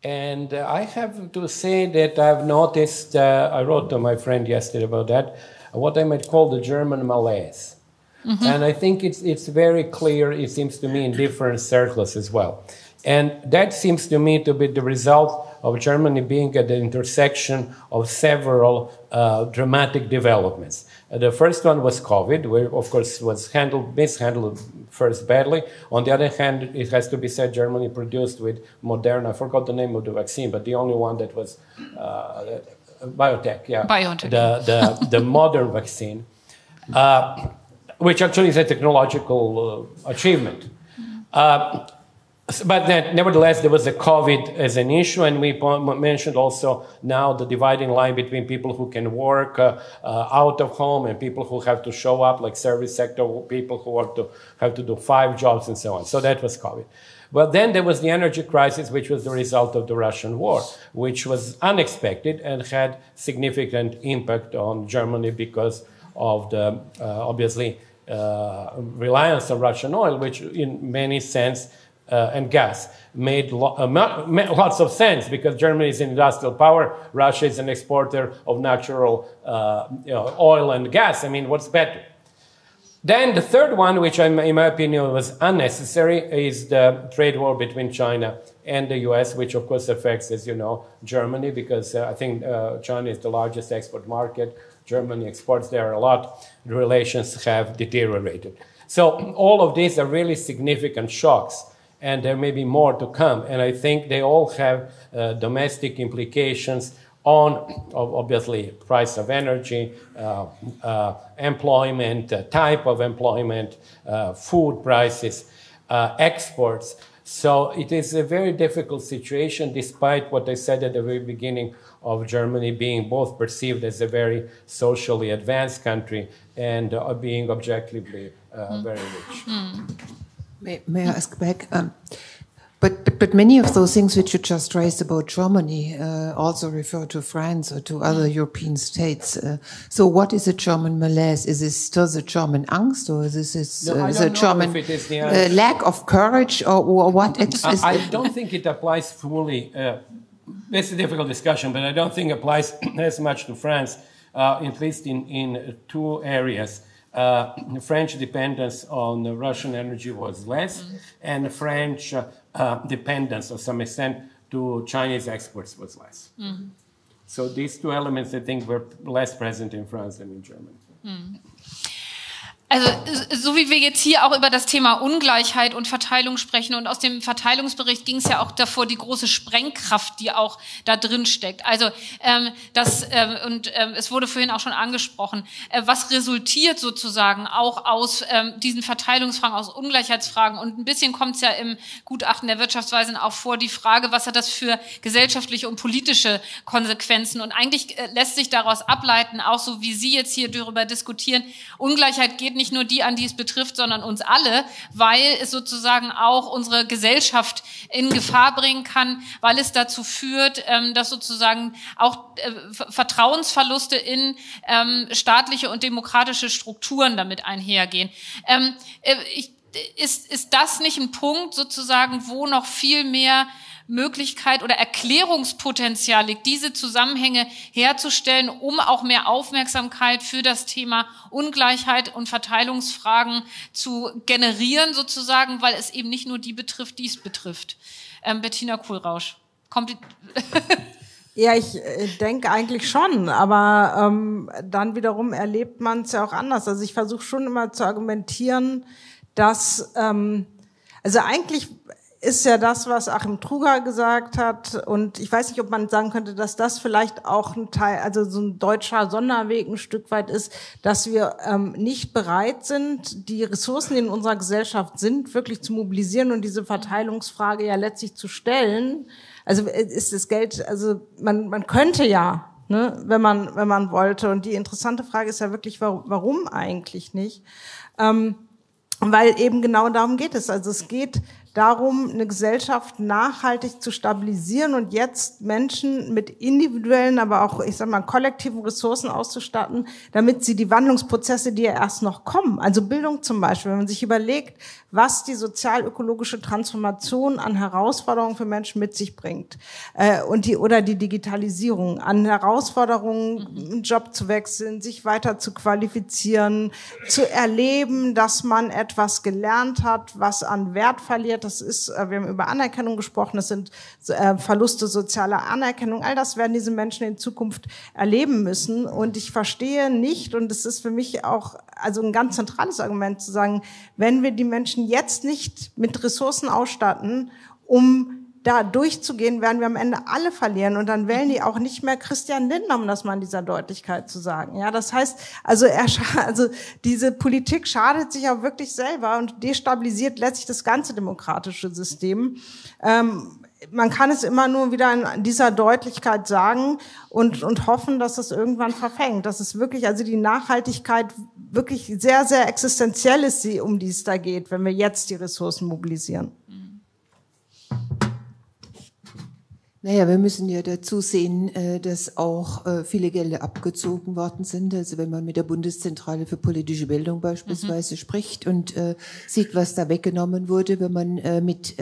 And uh, I have to say that I've noticed, uh, I wrote to my friend yesterday about that, what I might call the German malaise. Mm-hmm. And I think it's, it's very clear, it seems to me, in different circles as well. And that seems to me to be the result of Germany being at the intersection of several uh, dramatic developments. Uh, the first one was COVID, where, of course, was handled, mishandled first badly. On the other hand, it has to be said Germany produced with Moderna, I forgot the name of the vaccine, but the only one that was uh, biotech, yeah. Biotech. The, the, the modern vaccine, uh, which actually is a technological uh, achievement. But then, nevertheless, there was a COVID as an issue, and we mentioned also now the dividing line between people who can work uh, uh, out of home and people who have to show up, like service sector people who have to have to do five jobs and so on. So that was COVID. But then there was the energy crisis, which was the result of the Russian war, which was unexpected and had significant impact on Germany because of the uh, obviously uh, reliance on Russian oil, which in many sense and gas made lo- uh, lots of sense because Germany is an industrial power, Russia is an exporter of natural uh, you know, oil and gas. I mean, what's better? Then the third one, which in my opinion was unnecessary, is the trade war between China and the US, which of course affects, as you know, Germany because uh, I think uh, China is the largest export market. Germany exports there a lot. The relations have deteriorated. So all of these are really significant shocks and there may be more to come. And I think they all have uh, domestic implications on obviously price of energy, uh, uh, employment, uh, type of employment, uh, food prices, uh, exports. So it is a very difficult situation, despite what I said at the very beginning of Germany being both perceived as a very socially advanced country and being objectively mm. very rich. Mm. May, may I ask back? Um, but, but, but many of those things which you just raised about Germany uh, also refer to France or to other mm. European states. Uh, so, what is a German malaise? Is this still the German angst, or is this no, uh, the German the uh, lack of courage, or, or what? It's, I, I, don't think it applies fully. Uh, it's a difficult discussion, but I don't think it applies as much to France, uh, at least in, in two areas uh, French dependence on Russian energy was less, mm-hmm. and French uh, uh, dependence, to some extent, to Chinese exports was less. Mm-hmm. So these two elements, I think, were less present in France than in Germany. Mm. Also so wie wir jetzt hier auch über das Thema Ungleichheit und Verteilung sprechen und aus dem Verteilungsbericht ging es ja auch davor die große Sprengkraft, die auch da drin steckt. Also ähm, das ähm, und ähm, es wurde vorhin auch schon angesprochen, äh, was resultiert sozusagen auch aus ähm, diesen Verteilungsfragen, aus Ungleichheitsfragen und ein bisschen kommt es ja im Gutachten der Wirtschaftsweisen auch vor die Frage, was hat das für gesellschaftliche und politische Konsequenzen und eigentlich äh, lässt sich daraus ableiten, auch so wie Sie jetzt hier darüber diskutieren, Ungleichheit geht nicht nicht nur die, an die es betrifft, sondern uns alle, weil es sozusagen auch unsere Gesellschaft in Gefahr bringen kann, weil es dazu führt, ähm, dass sozusagen auch äh, Vertrauensverluste in ähm, staatliche und demokratische Strukturen damit einhergehen. Ähm, äh, ist, ist das nicht ein Punkt sozusagen, wo noch viel mehr Möglichkeit oder Erklärungspotenzial liegt, diese Zusammenhänge herzustellen, um auch mehr Aufmerksamkeit für das Thema Ungleichheit und Verteilungsfragen zu generieren, sozusagen, weil es eben nicht nur die betrifft, die es betrifft. Ähm, Bettina Kohlrausch. Kommt Ja, ich äh, denke eigentlich schon, aber ähm, dann wiederum erlebt man es ja auch anders. Also ich versuche schon immer zu argumentieren, dass ähm, also eigentlich ist ja das, was Achim Truger gesagt hat. Und ich weiß nicht, ob man sagen könnte, dass das vielleicht auch ein Teil, also so ein deutscher Sonderweg ein Stück weit ist, dass wir ähm, nicht bereit sind, die Ressourcen, die in unserer Gesellschaft sind, wirklich zu mobilisieren und diese Verteilungsfrage ja letztlich zu stellen. Also äh, ist das Geld, also man, man könnte ja ne, wenn man wenn man wollte. Und die interessante Frage ist ja wirklich, warum, eigentlich nicht? Ähm, weil eben genau darum geht es. Also es geht darum, eine Gesellschaft nachhaltig zu stabilisieren und jetzt Menschen mit individuellen, aber auch, ich sag mal, kollektiven Ressourcen auszustatten, damit sie die Wandlungsprozesse, die ja erst noch kommen, also Bildung zum Beispiel, wenn man sich überlegt, was die sozial-ökologische Transformation an Herausforderungen für Menschen mit sich bringt äh, und die oder die Digitalisierung an Herausforderungen, einen Job zu wechseln, sich weiter zu qualifizieren, zu erleben, dass man etwas gelernt hat, was an Wert verliert. Das ist, äh, wir haben über Anerkennung gesprochen, das sind äh, Verluste sozialer Anerkennung. All das werden diese Menschen in Zukunft erleben müssen. Und ich verstehe nicht, und es ist für mich auch also ein ganz zentrales Argument zu sagen, wenn wir die Menschen Menschen jetzt nicht mit Ressourcen ausstatten, um da durchzugehen, werden wir am Ende alle verlieren und dann wählen die auch nicht mehr Christian Lindner, um das mal in dieser Deutlichkeit zu sagen. Ja, das heißt, also er, also diese Politik schadet sich auch wirklich selber und destabilisiert letztlich das ganze demokratische System. Ähm, man kann es immer nur wieder in dieser Deutlichkeit sagen und, und hoffen, dass es irgendwann verfängt. Dass es wirklich, also die Nachhaltigkeit wirklich sehr, sehr existenziell ist, um die es da geht, wenn wir jetzt die Ressourcen mobilisieren. Naja, wir müssen ja dazu sehen, äh, dass auch äh, viele Gelder abgezogen worden sind. Also wenn man mit der Bundeszentrale für politische Bildung beispielsweise mhm. spricht und äh, sieht, was da weggenommen wurde, wenn man mit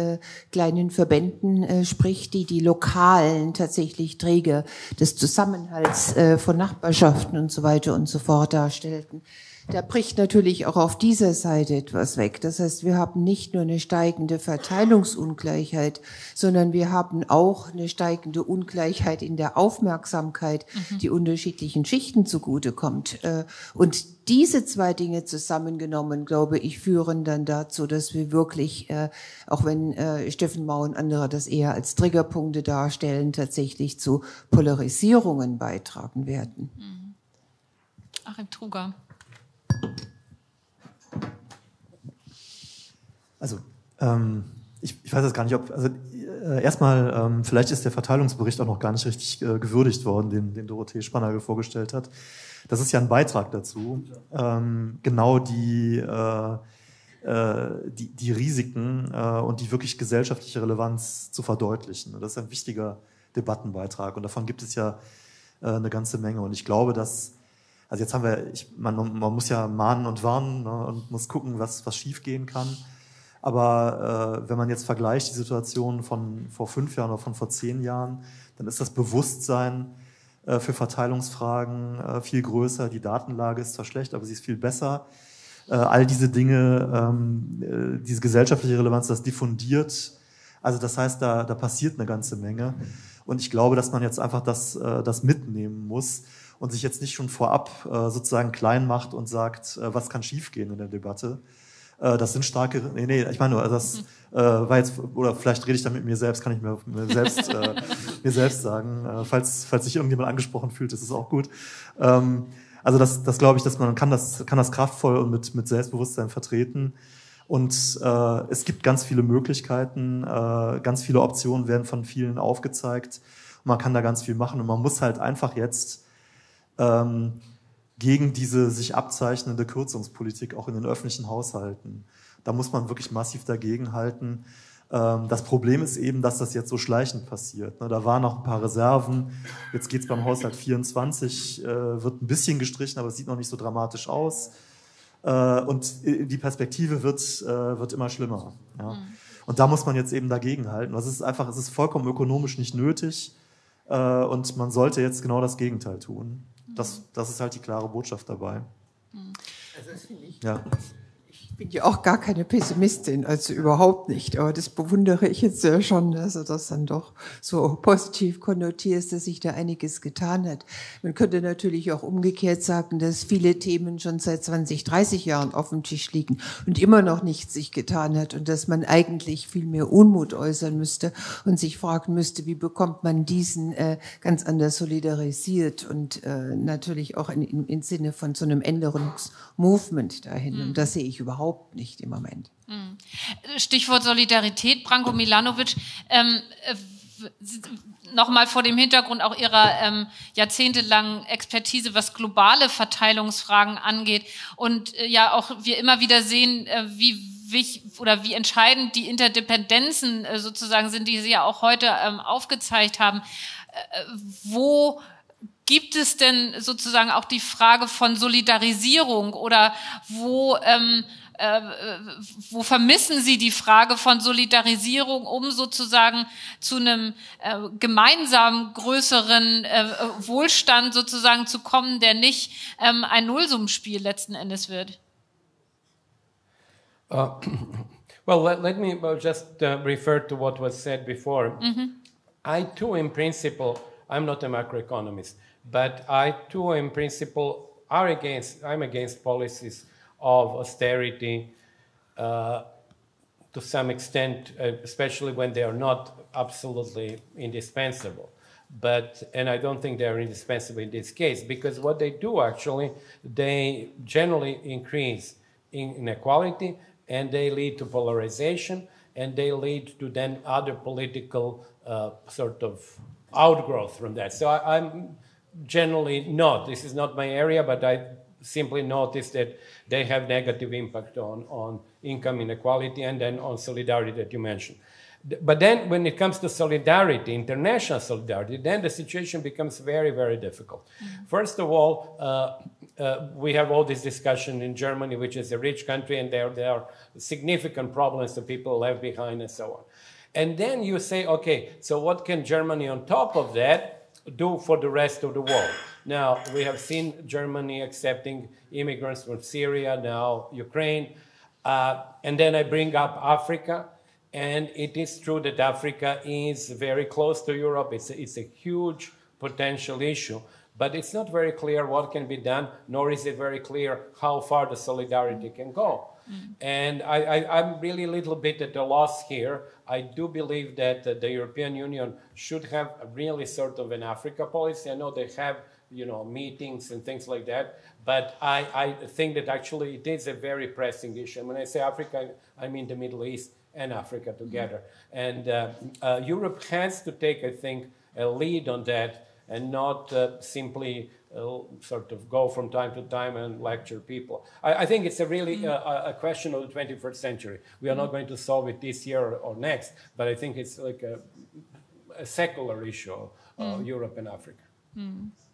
kleinen Verbänden spricht, die die lokalen tatsächlich Träger des Zusammenhalts von Nachbarschaften und so weiter und so fort darstellten da bricht natürlich auch auf dieser Seite etwas weg. Das heißt, wir haben nicht nur eine steigende Verteilungsungleichheit, sondern wir haben auch eine steigende Ungleichheit in der Aufmerksamkeit, mhm. die unterschiedlichen Schichten zugutekommt. Äh, und diese zwei Dinge zusammengenommen, glaube ich, führen dann dazu, dass wir wirklich, äh, auch wenn äh, Steffen Mau und andere das eher als Triggerpunkte darstellen, tatsächlich zu Polarisierungen beitragen werden. Mhm. Achim Truger. Also, ähm, ich, ich, weiß jetzt gar nicht, ob, also äh, erstmal, ähm, vielleicht ist der Verteilungsbericht auch noch gar nicht richtig äh, gewürdigt worden, den, den Dorothee Spannagel vorgestellt hat. Das ist ja ein Beitrag dazu, ähm, genau die, äh, äh, die, die Risiken äh, und die wirklich gesellschaftliche Relevanz zu verdeutlichen. Das ist ein wichtiger Debattenbeitrag und davon gibt es ja äh, eine ganze Menge. Und ich glaube, dass also jetzt haben wir, ich, man, man muss ja mahnen und warnen ne, und muss gucken, was, was schiefgehen kann. Aber äh, wenn man jetzt vergleicht die Situation von vor fünf Jahren oder von vor zehn Jahren, dann ist das Bewusstsein äh, für Verteilungsfragen äh, viel größer. Die Datenlage ist zwar schlecht, aber sie ist viel besser. Äh, all diese Dinge, ähm, äh, diese gesellschaftliche Relevanz, das diffundiert. Also das heißt, da, da passiert eine ganze Menge. Und ich glaube, dass man jetzt einfach das, äh, das mitnehmen muss und sich jetzt nicht schon vorab äh, sozusagen klein macht und sagt, äh, was kann schiefgehen in der Debatte. Äh, das sind starke, nee, nee, ich meine nur, das äh, war jetzt, oder vielleicht rede ich da mit mir selbst, kann ich mir, mir selbst, äh, mir selbst sagen. Äh, falls, falls sich irgendjemand angesprochen fühlt, ist es auch gut. Ähm, also das, das glaube ich, dass man kann das, kann das kraftvoll und mit, mit Selbstbewusstsein vertreten. Und äh, es gibt ganz viele Möglichkeiten, äh, ganz viele Optionen werden von vielen aufgezeigt. Und man kann da ganz viel machen und man muss halt einfach jetzt ähm, gegen diese sich abzeichnende Kürzungspolitik auch in den öffentlichen Haushalten. Da muss man wirklich massiv dagegenhalten. Ähm, das Problem ist eben, dass das jetzt so schleichend passiert. Ne? Da waren noch ein paar Reserven. Jetzt geht es beim Haushalt 24, äh, wird ein bisschen gestrichen, aber es sieht noch nicht so dramatisch aus. Äh, und die Perspektive wird, äh, wird immer schlimmer. Mhm. Und da muss man jetzt eben dagegenhalten. Das ist einfach, es ist vollkommen ökonomisch nicht nötig. Und man sollte jetzt genau das Gegenteil tun. Das, das ist halt die klare Botschaft dabei. Also das finde ich. Ja bin ja auch gar keine Pessimistin, also überhaupt nicht. Aber das bewundere ich jetzt sehr schon, dass er das dann doch so positiv konnotiert, dass sich da einiges getan hat. Man könnte natürlich auch umgekehrt sagen, dass viele Themen schon seit 20, 30 Jahren auf dem Tisch liegen und immer noch nichts sich getan hat und dass man eigentlich viel mehr Unmut äußern müsste und sich fragen müsste, wie bekommt man diesen äh, ganz anders solidarisiert und äh, natürlich auch in, in, im Sinne von so einem Änderungsmovement dahin. Und das sehe ich überhaupt überhaupt nicht im Moment. Hm. Stichwort Solidarität, Branko Milanovic. Ähm, nochmal vor dem Hintergrund auch Ihrer ähm, jahrzehntelangen Expertise, was globale Verteilungsfragen angeht. Und äh, ja, auch wir immer wieder sehen, äh, wie wie, oder wie entscheidend die Interdependenzen äh, sozusagen sind, die Sie ja auch heute ähm, aufgezeigt haben. Äh, wo gibt es denn sozusagen auch die Frage von Solidarisierung oder wo ähm, äh, wo vermissen Sie die Frage von Solidarisierung, um sozusagen zu einem äh, gemeinsamen größeren äh, Wohlstand sozusagen zu kommen, der nicht ähm, ein Nullsummenspiel letzten Endes wird? Uh, well, let, let, me just uh, refer to what was said before. Mm -hmm. I too, in principle, I'm not a macroeconomist, but I too, in principle, are against. I'm against policies of austerity uh, to some extent, uh, especially when they are not absolutely indispensable. But, and I don't think they're indispensable in this case, because what they do actually, they generally increase inequality and they lead to polarization and they lead to then other political uh, sort of outgrowth from that. So I, am generally not, this is not my area, but I simply notice that they have negative impact on, on income inequality and then on solidarity that you mentioned. But then when it comes to solidarity, international solidarity, then the situation becomes very, very difficult. Mm-hmm. First of all, uh, uh, we have all this discussion in Germany, which is a rich country, and there, there are significant problems that people left behind and so on. And then you say, okay, so what can Germany on top of that do for the rest of the world? Now, we have seen Germany accepting immigrants from Syria, now Ukraine. Uh, and then I bring up Africa. And it is true that Africa is very close to Europe. It's a, it's a huge potential issue. But it's not very clear what can be done, nor is it very clear how far the solidarity can go. Mm. And I, am really a little bit at a loss here. I do believe that uh, the European Union should have really sort of an Africa policy. I know they have you know, meetings and things like that. But I, I think that actually it is a very pressing issue. When I say Africa, I mean the Middle East and Africa together. And uh, uh, Europe has to take, I think, a lead on that and not uh, simply uh, sort of go from time to time and lecture people. I, I think it's a really mm-hmm. a question of the 21st century. We are not mm-hmm. going to solve it this year or, or next, but I think it's like a, a secular issue of mm. Europe and Africa. Mm.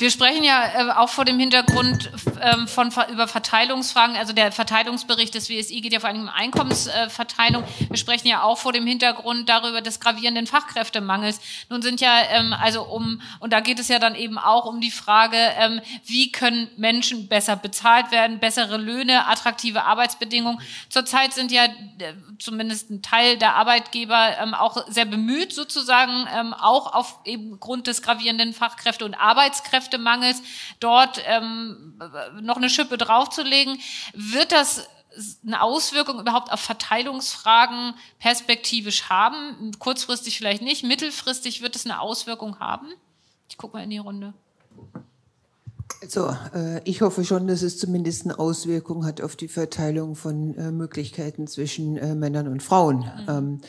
Wir sprechen ja äh, auch vor dem Hintergrund ähm, von über Verteilungsfragen. Also der Verteilungsbericht des WSI geht ja vor allem um Einkommensverteilung. Wir sprechen ja auch vor dem Hintergrund darüber des gravierenden Fachkräftemangels. Nun sind ja ähm, also um und da geht es ja dann eben auch um die Frage, ähm, wie können Menschen besser bezahlt werden, bessere Löhne, attraktive Arbeitsbedingungen. Zurzeit sind ja äh, zumindest ein Teil der Arbeitgeber auch sehr bemüht, sozusagen auch auf eben Grund des gravierenden Fachkräfte- und Arbeitskräfte Fachkräftemangels dort ähm, noch eine Schippe draufzulegen. Wird das eine Auswirkung überhaupt auf Verteilungsfragen perspektivisch haben? Kurzfristig vielleicht nicht, mittelfristig wird es eine Auswirkung haben? Ich gucke mal in die Runde. Also äh, ich hoffe schon, dass es zumindest eine Auswirkung hat auf die Verteilung von äh, Möglichkeiten zwischen äh, Männern und Frauen. Mhm. Ähm,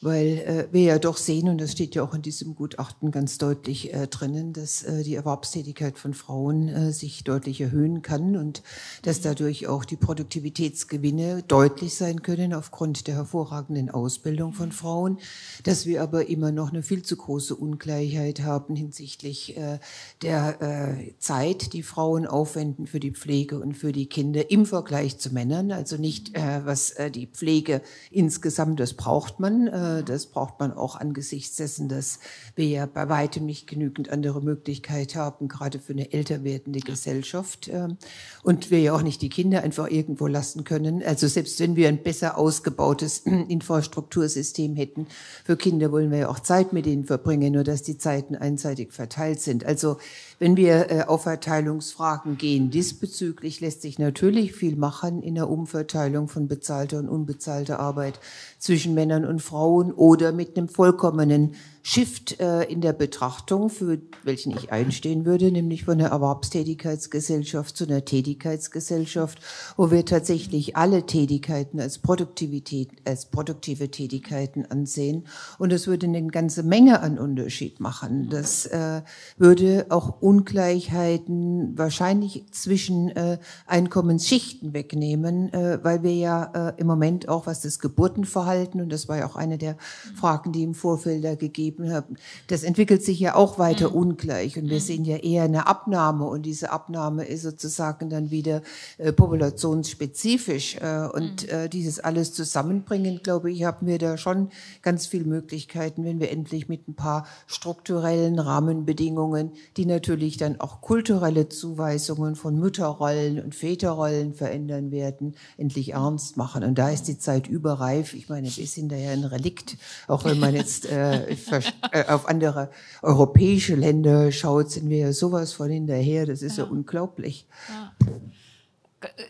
weil äh, wir ja doch sehen, und das steht ja auch in diesem Gutachten ganz deutlich äh, drinnen, dass äh, die Erwerbstätigkeit von Frauen äh, sich deutlich erhöhen kann und dass dadurch auch die Produktivitätsgewinne deutlich sein können aufgrund der hervorragenden Ausbildung von Frauen, dass wir aber immer noch eine viel zu große Ungleichheit haben hinsichtlich äh, der äh, Zeit, die Frauen aufwenden für die Pflege und für die Kinder im Vergleich zu Männern, also nicht äh, was äh, die Pflege insgesamt, das braucht man, äh, das braucht man auch angesichts dessen, dass wir ja bei weitem nicht genügend andere Möglichkeit haben, gerade für eine älter werdende Gesellschaft. Ähm, und wir ja auch nicht die Kinder einfach irgendwo lassen können. Also selbst wenn wir ein besser ausgebautes Infrastruktursystem hätten für Kinder, wollen wir ja auch Zeit mit ihnen verbringen, nur dass die Zeiten einseitig verteilt sind. Also wenn wir äh, auf Verteilungsfragen gehen, diesbezüglich lässt sich natürlich viel machen in der Umverteilung von bezahlter und unbezahlter Arbeit zwischen Männern und Frauen oder mit einem vollkommenen Shift äh, in der Betrachtung, für welchen ich einstehen würde, nämlich von einer Erwerbstätigkeitsgesellschaft zu einer Tätigkeitsgesellschaft, wo wir tatsächlich alle Tätigkeiten als Produktivität, als produktive Tätigkeiten ansehen. Und das würde eine ganze Menge an Unterschied machen. Das äh, würde auch Ungleichheiten wahrscheinlich zwischen äh, Einkommensschichten wegnehmen, äh, weil wir ja äh, im Moment auch, was das Geburtenverhalten, und das war ja auch eine der Fragen, die im Vorfeld da gegeben haben, das entwickelt sich ja auch weiter mhm. ungleich. Und wir mhm. sehen ja eher eine Abnahme und diese Abnahme ist sozusagen dann wieder äh, populationsspezifisch. Äh, und mhm. äh, dieses alles zusammenbringen, glaube ich, haben wir da schon ganz viele Möglichkeiten, wenn wir endlich mit ein paar strukturellen Rahmenbedingungen, die natürlich dann auch kulturelle Zuweisungen von Mütterrollen und Väterrollen verändern werden, endlich ernst machen. Und da ist die Zeit überreif. Ich meine, wir sind da ja ein Relikt, auch wenn man jetzt äh, äh, auf andere europäische Länder schaut, sind wir ja sowas von hinterher. Das ist ja, ja unglaublich. Ja.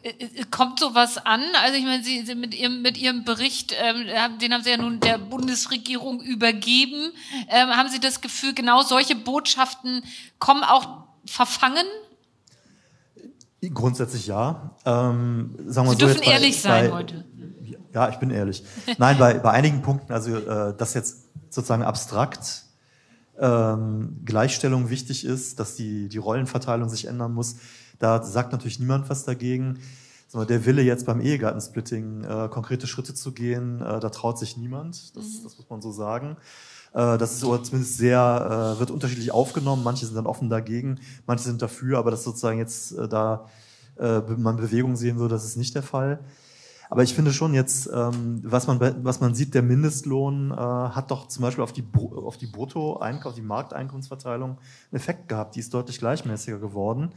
Äh, äh, kommt sowas an? Also ich meine, Sie, Sie mit Ihrem mit Ihrem Bericht, ähm, den haben Sie ja nun der Bundesregierung übergeben. Ähm, haben Sie das Gefühl, genau solche Botschaften kommen auch verfangen? Grundsätzlich ja. Ähm, sagen wir Sie so dürfen ehrlich bei, sein bei, heute. Ja, ich bin ehrlich. Nein, bei, bei einigen Punkten, also äh, das jetzt sozusagen abstrakt ähm, Gleichstellung wichtig ist, dass die, die Rollenverteilung sich ändern muss, da sagt natürlich niemand was dagegen. Der Wille jetzt beim Ehegattensplitting äh, konkrete Schritte zu gehen, äh, da traut sich niemand, das, mhm. das muss man so sagen. Äh, das ist oder zumindest sehr, äh, wird unterschiedlich aufgenommen. Manche sind dann offen dagegen, manche sind dafür, aber dass sozusagen jetzt äh, da äh, man Bewegung sehen würde, das ist nicht der Fall. Aber ich finde schon jetzt, ähm, was, man, was man sieht, der Mindestlohn äh, hat doch zum Beispiel auf die, auf die Brutto, auf die Markteinkommensverteilung einen Effekt gehabt. Die ist deutlich gleichmäßiger geworden.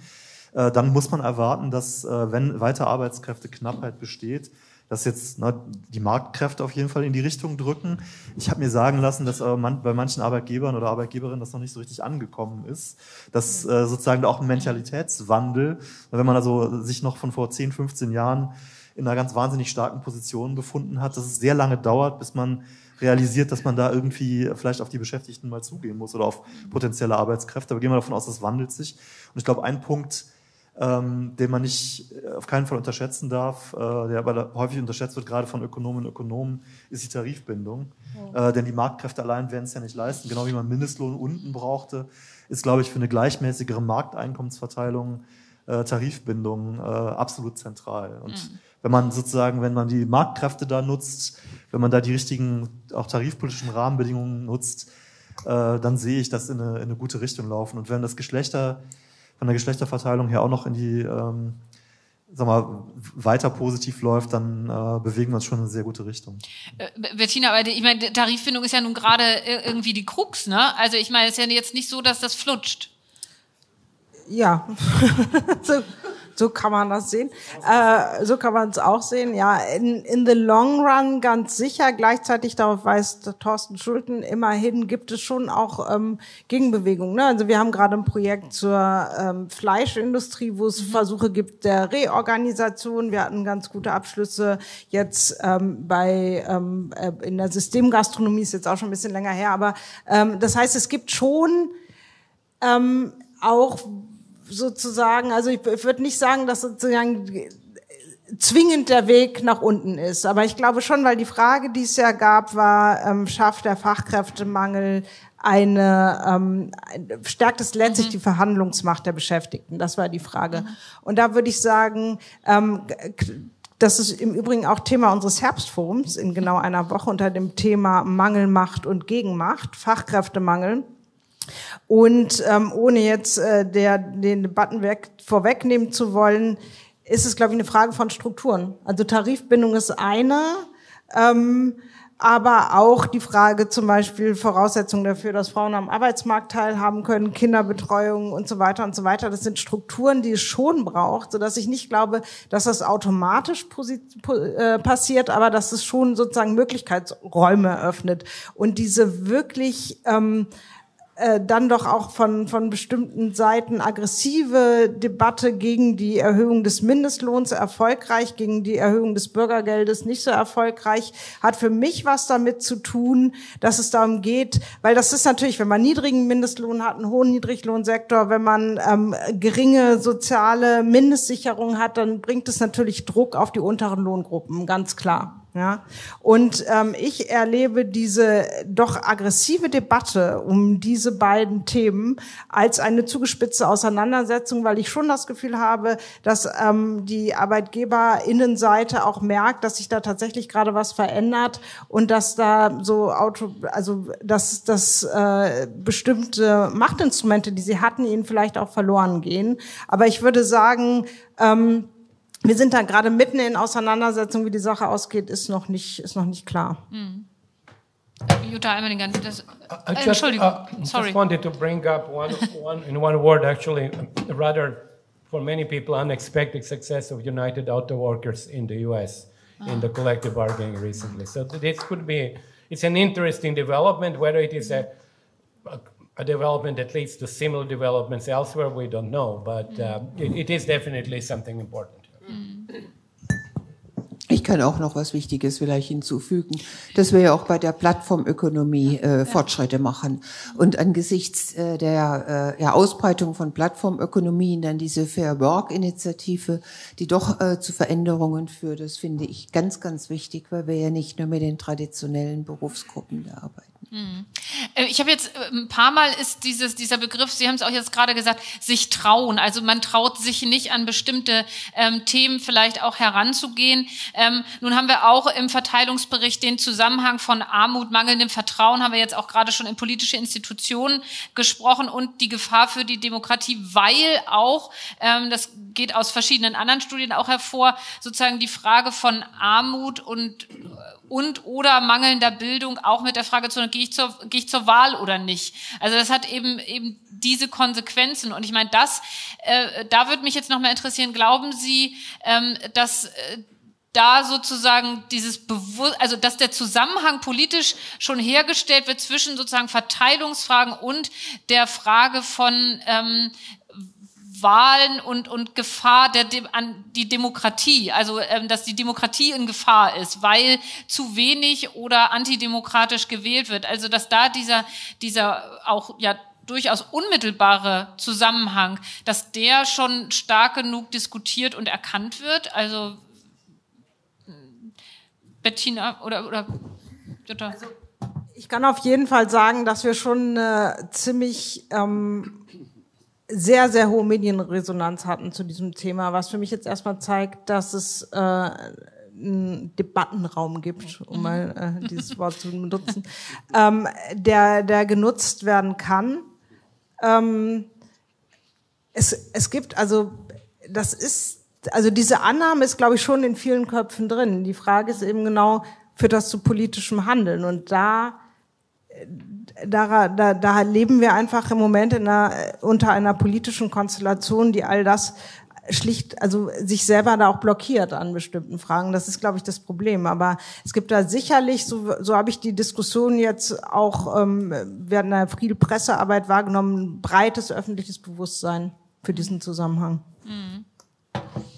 Äh, dann muss man erwarten, dass, äh, wenn weiter Arbeitskräfteknappheit besteht, dass jetzt na, die Marktkräfte auf jeden Fall in die Richtung drücken. Ich habe mir sagen lassen, dass äh, man, bei manchen Arbeitgebern oder Arbeitgeberinnen das noch nicht so richtig angekommen ist, dass äh, sozusagen auch ein Mentalitätswandel, wenn man also sich noch von vor 10, 15 Jahren in einer ganz wahnsinnig starken Position befunden hat, dass es sehr lange dauert, bis man realisiert, dass man da irgendwie vielleicht auf die Beschäftigten mal zugehen muss oder auf potenzielle Arbeitskräfte. Aber gehen wir davon aus, das wandelt sich. Und ich glaube, ein Punkt, ähm, den man nicht äh, auf keinen Fall unterschätzen darf, äh, der aber häufig unterschätzt wird, gerade von Ökonomen und Ökonomen, ist die Tarifbindung. Ja. Äh, denn die Marktkräfte allein werden es ja nicht leisten. Genau wie man Mindestlohn unten brauchte, ist, glaube ich, für eine gleichmäßigere Markteinkommensverteilung äh, Tarifbindung äh, absolut zentral. Und mhm wenn man sozusagen, wenn man die Marktkräfte da nutzt, wenn man da die richtigen, auch tarifpolitischen Rahmenbedingungen nutzt, äh, dann sehe ich das in eine, in eine gute Richtung laufen. Und wenn das Geschlechter, von der Geschlechterverteilung her auch noch in die, ähm, sag mal, weiter positiv läuft, dann äh, bewegen wir uns schon in eine sehr gute Richtung. Äh, Bettina, aber ich meine, Tarifbindung ist ja nun gerade irgendwie die Krux, ne? Also ich meine, es ist ja jetzt nicht so, dass das flutscht. Ja, so, so kann man das sehen. Äh, so kann man es auch sehen. Ja, in, in the long run ganz sicher. Gleichzeitig darauf weist Thorsten Schulten immerhin gibt es schon auch ähm, Gegenbewegungen. Ne? Also wir haben gerade ein Projekt zur ähm, Fleischindustrie, wo es mhm. Versuche gibt der Reorganisation. Wir hatten ganz gute Abschlüsse jetzt ähm, bei ähm, äh, in der Systemgastronomie ist jetzt auch schon ein bisschen länger her. Aber ähm, das heißt, es gibt schon ähm, auch sozusagen, also ich, ich würde nicht sagen, dass sozusagen zwingend der Weg nach unten ist. Aber ich glaube schon, weil die Frage, die es ja gab, war, ähm, schafft der Fachkräftemangel eine, ähm, stärkt es letztlich mhm. die Verhandlungsmacht der Beschäftigten? Das war die Frage. Mhm. Und da würde ich sagen, ähm, das ist im Übrigen auch Thema unseres Herbstforums in genau einer Woche unter dem Thema Mangelmacht und Gegenmacht, Fachkräftemangel. Und ähm, ohne jetzt äh, der, den Debatten weg, vorwegnehmen zu wollen, ist es, glaube ich, eine Frage von Strukturen. Also Tarifbindung ist eine, ähm, aber auch die Frage zum Beispiel Voraussetzungen dafür, dass Frauen am Arbeitsmarkt teilhaben können, Kinderbetreuung und so weiter und so weiter. Das sind Strukturen, die es schon braucht, so dass ich nicht glaube, dass das automatisch äh, passiert, aber dass es schon sozusagen Möglichkeitsräume öffnet und diese wirklich ähm, äh, dann doch auch von, von bestimmten Seiten aggressive Debatte gegen die Erhöhung des Mindestlohns erfolgreich, gegen die Erhöhung des Bürgergeldes nicht so erfolgreich, hat für mich was damit zu tun, dass es darum geht, weil das ist natürlich, wenn man niedrigen Mindestlohn hat, einen hohen Niedriglohnsektor, wenn man ähm, geringe soziale Mindestsicherung hat, dann bringt es natürlich Druck auf die unteren Lohngruppen, ganz klar. Ja, und ähm, ich erlebe diese doch aggressive Debatte um diese beiden Themen als eine zugespitzte Auseinandersetzung, weil ich schon das Gefühl habe, dass ähm, die Arbeitgeberinnenseite auch merkt, dass sich da tatsächlich gerade was verändert und dass da so Auto, also dass dass äh, bestimmte Machtinstrumente, die sie hatten, ihnen vielleicht auch verloren gehen. Aber ich würde sagen ähm, wir sind da gerade mitten in Auseinandersetzung, wie die Sache ausgeht, ist noch nicht, ist noch nicht klar. Mhm. Jutta Eimeringen, das, äh, just, Entschuldigung, uh, sorry. just wanted to bring up one, one, in one word, actually, rather, for many people, unexpected success of United Auto Workers in the U.S. in ah. the collective bargaining recently. So this could be, it's an interesting development, whether it is a, a, a development that leads to similar developments elsewhere, we don't know, but uh, it, it is definitely something important. Ich kann auch noch was Wichtiges vielleicht hinzufügen, dass wir ja auch bei der Plattformökonomie äh, Fortschritte machen. Und angesichts äh, der äh, ja, Ausbreitung von Plattformökonomien dann diese Fair Work-Initiative, die doch äh, zu Veränderungen führt, das finde ich ganz, ganz wichtig, weil wir ja nicht nur mit den traditionellen Berufsgruppen da arbeiten. Mhm. Ich habe jetzt äh, ein paar Mal ist dieses, dieser Begriff, Sie haben es auch jetzt gerade gesagt, sich trauen. Also man traut sich nicht an bestimmte ähm, Themen vielleicht auch heranzugehen. Ähm, nun haben wir auch im Verteilungsbericht den Zusammenhang von Armut, mangelndem Vertrauen, haben wir jetzt auch gerade schon in politische Institutionen gesprochen und die Gefahr für die Demokratie, weil auch, ähm, das geht aus verschiedenen anderen Studien auch hervor, sozusagen die Frage von Armut und und oder mangelnder Bildung auch mit der Frage zu, gehe ich zur, gehe ich zur Wahl oder nicht? Also das hat eben eben diese Konsequenzen. Und ich meine, das, äh, da würde mich jetzt noch mal interessieren, glauben Sie, ähm, dass äh, da sozusagen dieses Bewusst, also dass der Zusammenhang politisch schon hergestellt wird zwischen sozusagen Verteilungsfragen und der Frage von ähm, Wahlen und, und Gefahr der, an die Demokratie, also ähm, dass die Demokratie in Gefahr ist, weil zu wenig oder antidemokratisch gewählt wird. Also dass da dieser, dieser auch ja durchaus unmittelbare Zusammenhang, dass der schon stark genug diskutiert und erkannt wird. Also Bettina oder, oder Jutta. Also, ich kann auf jeden Fall sagen, dass wir schon eine ziemlich ähm, sehr, sehr hohe Medienresonanz hatten zu diesem Thema, was für mich jetzt erstmal zeigt, dass es äh, einen Debattenraum gibt, um mal äh, dieses Wort zu benutzen, ähm, der, der genutzt werden kann. Ähm, es, es gibt also, das ist, also diese Annahme ist, glaube ich, schon in vielen Köpfen drin. Die Frage ist eben genau, führt das zu politischem Handeln? Und da da, da, da leben wir einfach im Moment in einer, unter einer politischen Konstellation, die all das schlicht, also sich selber da auch blockiert an bestimmten Fragen. Das ist, glaube ich, das Problem. Aber es gibt da sicherlich, so, so habe ich die Diskussion jetzt auch ähm, während einer viel Pressearbeit wahrgenommen, breites öffentliches Bewusstsein für diesen Zusammenhang. Mhm.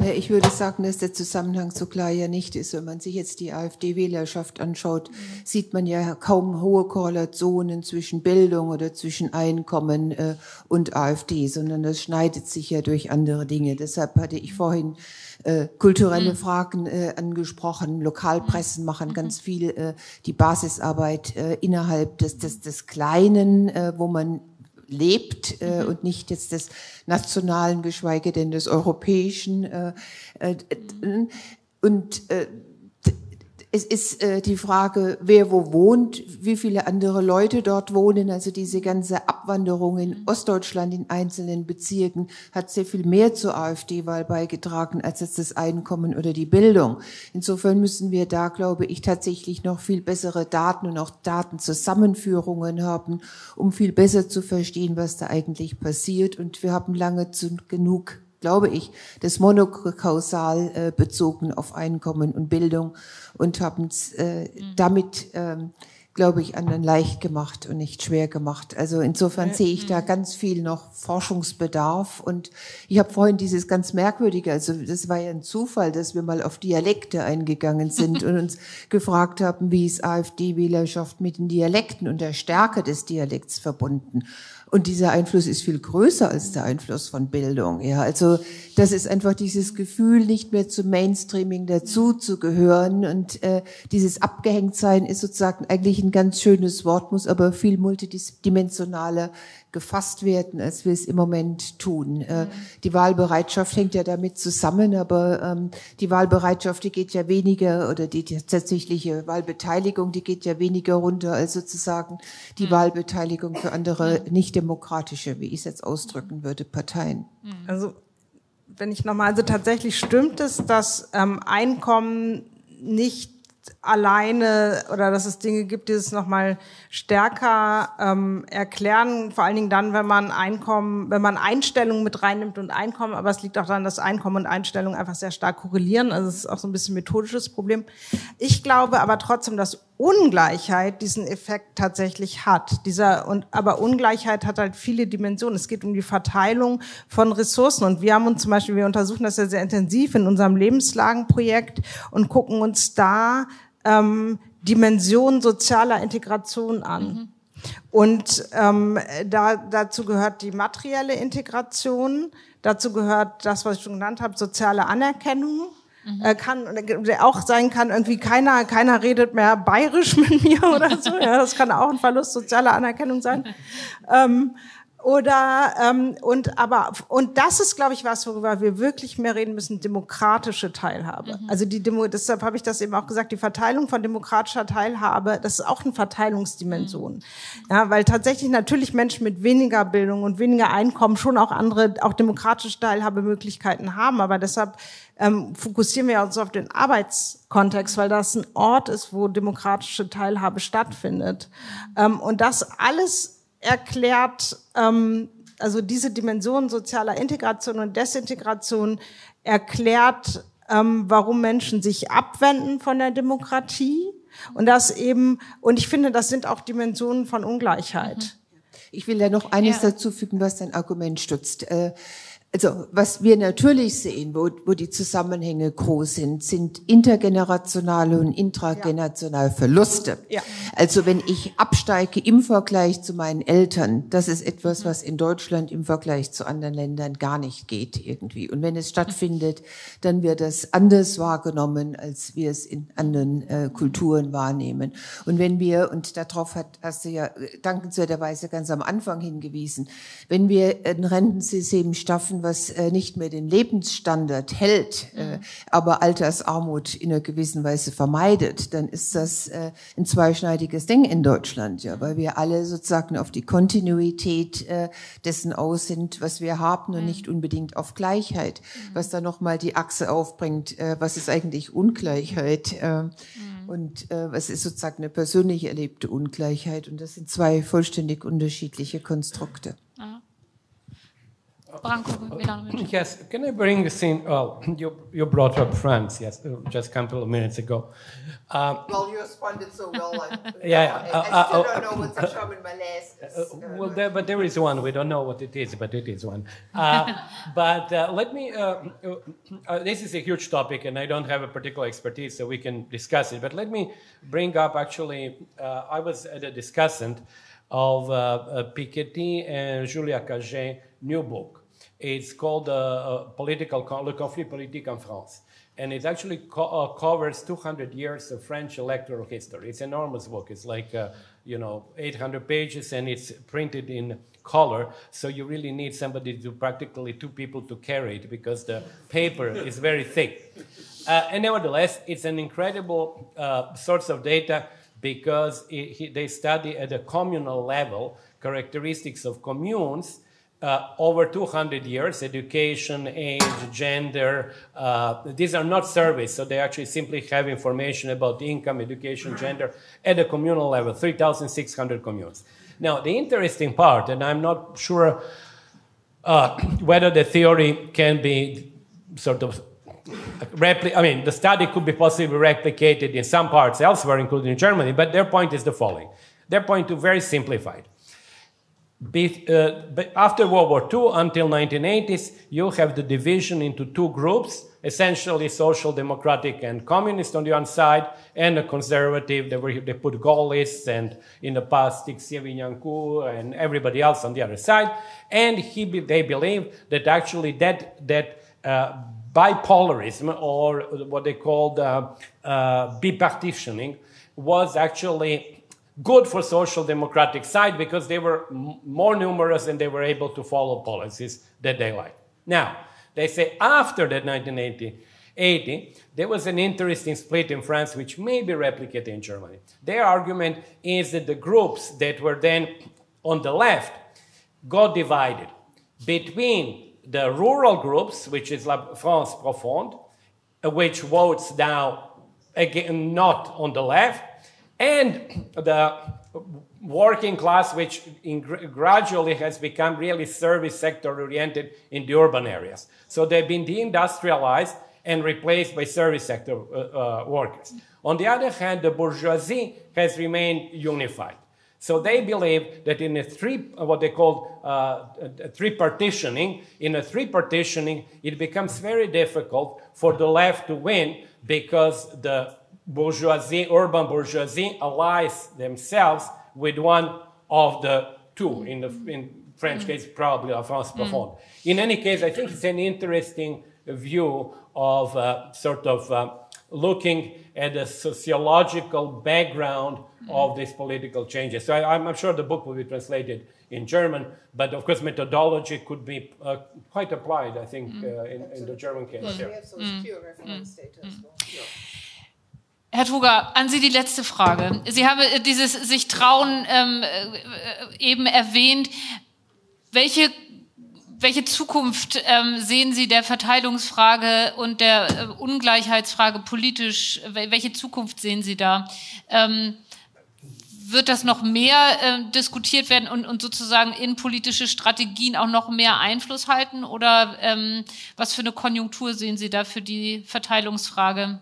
Ich würde sagen, dass der Zusammenhang so klar ja nicht ist. Wenn man sich jetzt die AfD-Wählerschaft anschaut, mhm. sieht man ja kaum hohe Korrelationen zwischen Bildung oder zwischen Einkommen äh, und AfD, sondern das schneidet sich ja durch andere Dinge. Deshalb hatte ich vorhin äh, kulturelle mhm. Fragen äh, angesprochen. Lokalpressen machen mhm. ganz viel die Basisarbeit innerhalb des, des, des Kleinen, wo man lebt äh, mhm. und nicht jetzt des nationalen, geschweige denn des europäischen. Äh, äh, und äh, es ist äh, die Frage, wer wo wohnt, wie viele andere Leute dort wohnen. Also diese ganze Abwanderung in Ostdeutschland in einzelnen Bezirken hat sehr viel mehr zur AfD-Wahl beigetragen als jetzt das Einkommen oder die Bildung. Insofern müssen wir da, glaube ich, tatsächlich noch viel bessere Daten und auch Datenzusammenführungen haben, um viel besser zu verstehen, was da eigentlich passiert. Und wir haben lange zu genug glaube ich, das monokausal äh, bezogen auf Einkommen und Bildung und haben äh, mhm. damit ähm, glaube ich, anderen leicht gemacht und nicht schwer gemacht. Also insofern sehe ich da ganz viel noch Forschungsbedarf. Und ich habe vorhin dieses ganz merkwürdige, also das war ja ein Zufall, dass wir mal auf Dialekte eingegangen sind und uns gefragt haben, wie ist AfD-Wählerschaft mit den Dialekten und der Stärke des Dialekts verbunden. Und dieser Einfluss ist viel größer als der Einfluss von Bildung. Ja, also das ist einfach dieses Gefühl, nicht mehr zum Mainstreaming dazu zu gehören. Und äh, dieses Abgehängtsein ist sozusagen eigentlich ein ganz schönes Wort, muss aber viel multidimensionaler gefasst werden, als wir es im Moment tun. Äh, die Wahlbereitschaft hängt ja damit zusammen, aber ähm, die Wahlbereitschaft, die geht ja weniger, oder die, die tatsächliche Wahlbeteiligung, die geht ja weniger runter als sozusagen die mhm. Wahlbeteiligung für andere nicht demokratische, wie ich es jetzt ausdrücken würde, Parteien. Also wenn ich nochmal, also tatsächlich stimmt es, dass ähm, Einkommen nicht alleine oder dass es Dinge gibt, die es nochmal stärker ähm, erklären, vor allen Dingen dann, wenn man Einkommen, wenn man Einstellungen mit reinnimmt und Einkommen, aber es liegt auch daran, dass Einkommen und Einstellungen einfach sehr stark korrelieren, also es ist auch so ein bisschen methodisches Problem. Ich glaube aber trotzdem, dass Ungleichheit diesen Effekt tatsächlich hat. Dieser und aber Ungleichheit hat halt viele Dimensionen. Es geht um die Verteilung von Ressourcen und wir haben uns zum Beispiel, wir untersuchen das ja sehr intensiv in unserem Lebenslagenprojekt und gucken uns da ähm, Dimensionen sozialer Integration an. Mhm. Und ähm, da, dazu gehört die materielle Integration, dazu gehört das, was ich schon genannt habe, soziale Anerkennung Mhm. Äh, kann auch sein kann irgendwie keiner keiner redet mehr bayerisch mit mir oder so ja das kann auch ein Verlust sozialer Anerkennung sein ähm, oder ähm, und aber und das ist, glaube ich, was, worüber wir wirklich mehr reden müssen: demokratische Teilhabe. Mhm. Also die Demo, deshalb habe ich das eben auch gesagt: Die Verteilung von demokratischer Teilhabe, das ist auch eine Verteilungsdimension. Mhm. Ja, weil tatsächlich natürlich Menschen mit weniger Bildung und weniger Einkommen schon auch andere, auch demokratische Teilhabemöglichkeiten haben. Aber deshalb ähm, fokussieren wir uns auf den Arbeitskontext, weil das ein Ort ist, wo demokratische Teilhabe stattfindet. Ähm, und das alles erklärt, ähm, also diese Dimension sozialer Integration und Desintegration erklärt, ähm, warum Menschen sich abwenden von der Demokratie. Und das eben, und ich finde, das sind auch Dimensionen von Ungleichheit. Ich will da noch eines ja. dazu fügen, was dein Argument stützt. Äh, also was wir natürlich sehen, wo, wo die Zusammenhänge groß sind, sind intergenerationale und intragenerationale Verluste. Ja. Also wenn ich absteige im Vergleich zu meinen Eltern, das ist etwas, was in Deutschland im Vergleich zu anderen Ländern gar nicht geht irgendwie. Und wenn es stattfindet, dann wird das anders wahrgenommen, als wir es in anderen äh, Kulturen wahrnehmen. Und wenn wir, und darauf hat, hast du ja dankenswerterweise ganz am Anfang hingewiesen, wenn wir ein Rentensystem staffen, was äh, nicht mehr den Lebensstandard hält, äh, mhm. aber Altersarmut in einer gewissen Weise vermeidet, dann ist das äh, ein zweischneidiges Ding in Deutschland, ja, weil wir alle sozusagen auf die Kontinuität dessen aus sind, was wir haben und mhm. nicht unbedingt auf Gleichheit, mhm. was dann nochmal die Achse aufbringt, was ist eigentlich Ungleichheit äh, und was ist sozusagen eine persönlich erlebte Ungleichheit und das sind zwei vollständig unterschiedliche Konstrukte. Branko, Yes, can I bring this in? Well, you, you brought up France, yes, uh, just a couple of minutes ago. Um, well, you responded so well. I, yeah, I, I uh, still uh, don't know what's the German Malaise is. Uh, well, there, but there is one. We don't know what it is, but it is one. Uh, but uh, let me. this is a huge topic, and I don't have a particular expertise, so we can discuss it. But let me bring up. Actually, I was at a discussant of Piketty and Julia Cagé new book it's called uh, uh, political, Le conflit politique en France. And it actually co uh, covers 200 years of French electoral history. It's an enormous book. It's like, uh, you know, 800 pages and it's printed in color. So you really need somebody to practically two people to carry it because the paper is very thick. Uh, and nevertheless, it's an incredible uh, source of data because it, he, they study at a communal level characteristics of communes uh, over 200 years education, age, gender. Uh, these are not surveys, so they actually simply have information about income, education, gender at a communal level 3,600 communes. Now, the interesting part, and I'm not sure uh, whether the theory can be sort of repli- I mean, the study could be possibly replicated in some parts elsewhere, including Germany, but their point is the following. Their point is very simplified. Uh, after World War II until 1980s, you have the division into two groups, essentially social democratic and communist on the one side, and a conservative. They, were, they put Gaullists and in the past Vignancourt and everybody else on the other side. And he, they believe that actually that, that uh, bipolarism or what they called uh, uh, bipartitioning was actually good for social democratic side because they were more numerous and they were able to follow policies that they liked. Now, they say after that 1980, there was an interesting split in France which may be replicated in Germany. Their argument is that the groups that were then on the left got divided between the rural groups, which is La France Profonde, uh, which votes now again not on the left, and the working class, which gradually has become really service sector oriented in the urban areas. So they've been deindustrialized and replaced by service sector uh, uh, workers. On the other hand, the bourgeoisie has remained unified. So they believe that in a three, what they call uh, three partitioning, in a three partitioning, it becomes very difficult for the left to win because the bourgeoisie, urban bourgeoisie, allies themselves with one of the two. In the in French case, probably La France Profonde. In any case, I think it's an interesting view of uh, sort of uh, looking at the sociological background of these political changes. So I, am sure the book will be translated in German, but of course methodology could be uh, quite applied, I think, uh, in, in, the German case. Yeah. We have some Mm. Mm. Herr Truger, an Sie die letzte Frage. Sie haben äh, dieses sich trauen ähm, äh, eben erwähnt. Welche welche Zukunft ähm, sehen Sie der Verteilungsfrage und der äh, Ungleichheitsfrage politisch? Welche Zukunft sehen Sie da? Ähm, wird das noch mehr äh, diskutiert werden und, und, sozusagen in politische Strategien auch noch mehr Einfluss halten? Oder ähm, was für eine Konjunktur sehen Sie da für die Verteilungsfrage?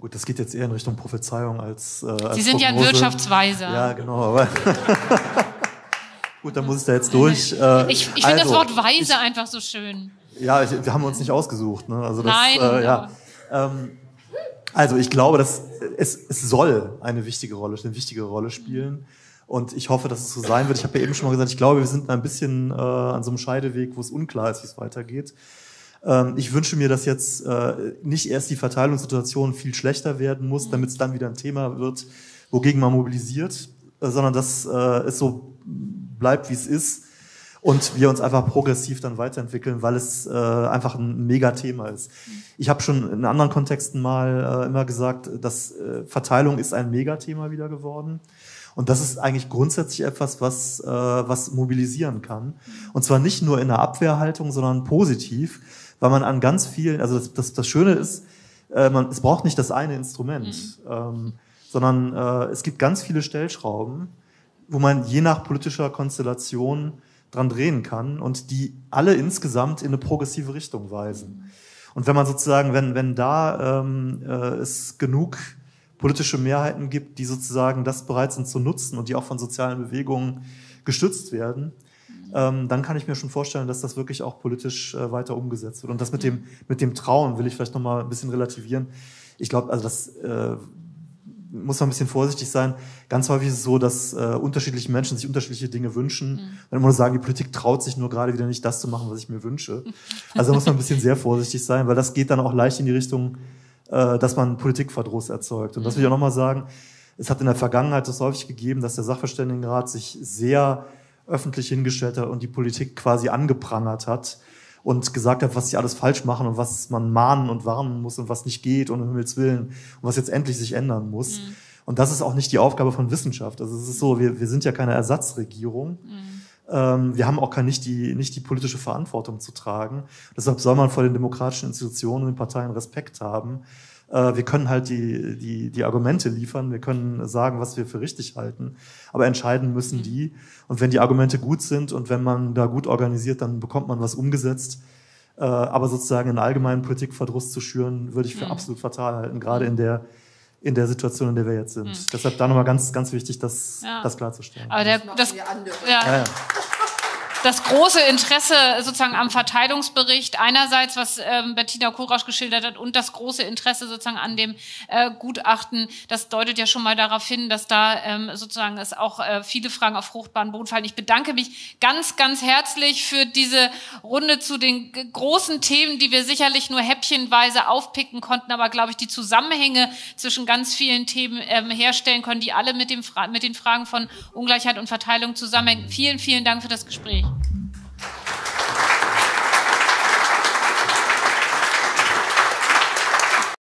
Gut, das geht jetzt eher in Richtung Prophezeiung als. Äh, als Sie sind Prognose. ja ein Wirtschaftsweiser. Ja, genau. Aber Gut, dann muss ich da jetzt durch. Äh, ich ich finde also, das Wort weise ich, einfach so schön. Ja, ich, wir haben uns nicht ausgesucht. Ne? Also das, Nein. Äh, ja. Ähm, also ich glaube, dass es, es soll eine wichtige Rolle, eine wichtige Rolle spielen. Und ich hoffe, dass es so sein wird. Ich habe ja eben schon mal gesagt, ich glaube, wir sind ein bisschen äh, an so einem Scheideweg, wo es unklar ist, wie es weitergeht. Ähm, ich wünsche mir, dass jetzt äh, nicht erst die Verteilungssituation viel schlechter werden muss, damit es dann wieder ein Thema wird, wogegen man mobilisiert, äh, sondern dass äh, es so bleibt, wie es ist und wir uns einfach progressiv dann weiterentwickeln, weil es äh, einfach ein Megathema ist. Ich habe schon in anderen Kontexten mal äh, immer gesagt, dass äh, Verteilung ist ein Megathema wieder geworden. Und das ist eigentlich grundsätzlich etwas, was, äh, was mobilisieren kann. Und zwar nicht nur in der Abwehrhaltung, sondern positiv, weil man an ganz vielen, also das, das, das Schöne ist, äh, man, es braucht nicht das eine Instrument, mhm. ähm, sondern äh, es gibt ganz viele Stellschrauben, wo man je nach politischer Konstellation dran drehen kann und die alle insgesamt in eine progressive Richtung weisen. Und wenn man sozusagen, wenn, wenn da ähm, äh, es genug politische Mehrheiten gibt, die sozusagen das bereit sind zu nutzen und die auch von sozialen Bewegungen gestützt werden, ähm, dann kann ich mir schon vorstellen, dass das wirklich auch politisch äh, weiter umgesetzt wird. Und das mit dem, mit dem Trauen will ich vielleicht nochmal ein bisschen relativieren. Ich glaube, also das äh, muss man ein bisschen vorsichtig sein. Ganz häufig ist es so, dass äh, unterschiedliche Menschen sich unterschiedliche Dinge wünschen. Mhm. Und immer nur sagen, die Politik traut sich nur gerade wieder nicht das zu machen, was ich mir wünsche. Also da muss man ein bisschen sehr vorsichtig sein, weil das geht dann auch leicht in die Richtung, äh, dass man Politikverdruss erzeugt. Und das will ich auch nochmal sagen. Es hat in der Vergangenheit das häufig gegeben, dass der Sachverständigenrat sich sehr öffentlich hingestellt hat und die Politik quasi angeprangert hat und gesagt hat, was sie alles falsch machen und was man mahnen und warnen muss und was nicht geht und um Himmels Willen und was jetzt endlich sich ändern muss. Mhm. Und das ist auch nicht die Aufgabe von Wissenschaft. Also es ist so, wir, wir sind ja keine Ersatzregierung. Mhm. Ähm, wir haben auch gar nicht die, nicht die politische Verantwortung zu tragen. Deshalb soll man vor den demokratischen Institutionen und den Parteien Respekt haben. Äh, wir können halt die, die, die Argumente liefern, wir können sagen, was wir für richtig halten, aber entscheiden müssen mhm. die. Und wenn die Argumente gut sind und wenn man da gut organisiert, dann bekommt man was umgesetzt. Äh, aber sozusagen einen allgemeinen Politikverdruss zu schüren, würde ich für mhm. absolut fatal halten, gerade in der in der Situation, in der wir jetzt sind. Mhm. Deshalb da nochmal ganz, ganz wichtig, das, ja. das klarzustellen. Aber der, das, ja. ja das große Interesse sozusagen am Verteilungsbericht einerseits, was ähm, Bettina Kurausch geschildert hat, und das große Interesse sozusagen an dem äh, Gutachten, das deutet ja schon mal darauf hin, dass da ähm, sozusagen es auch äh, viele Fragen auf fruchtbaren Boden fallen. Ich bedanke mich ganz, ganz herzlich für diese Runde zu den großen Themen, die wir sicherlich nur häppchenweise aufpicken konnten, aber glaube ich, die Zusammenhänge zwischen ganz vielen Themen ähm, herstellen können, die alle mit, dem Fra mit den Fragen von Ungleichheit und Verteilung zusammenhängen. Vielen, vielen Dank für das Gespräch. うん。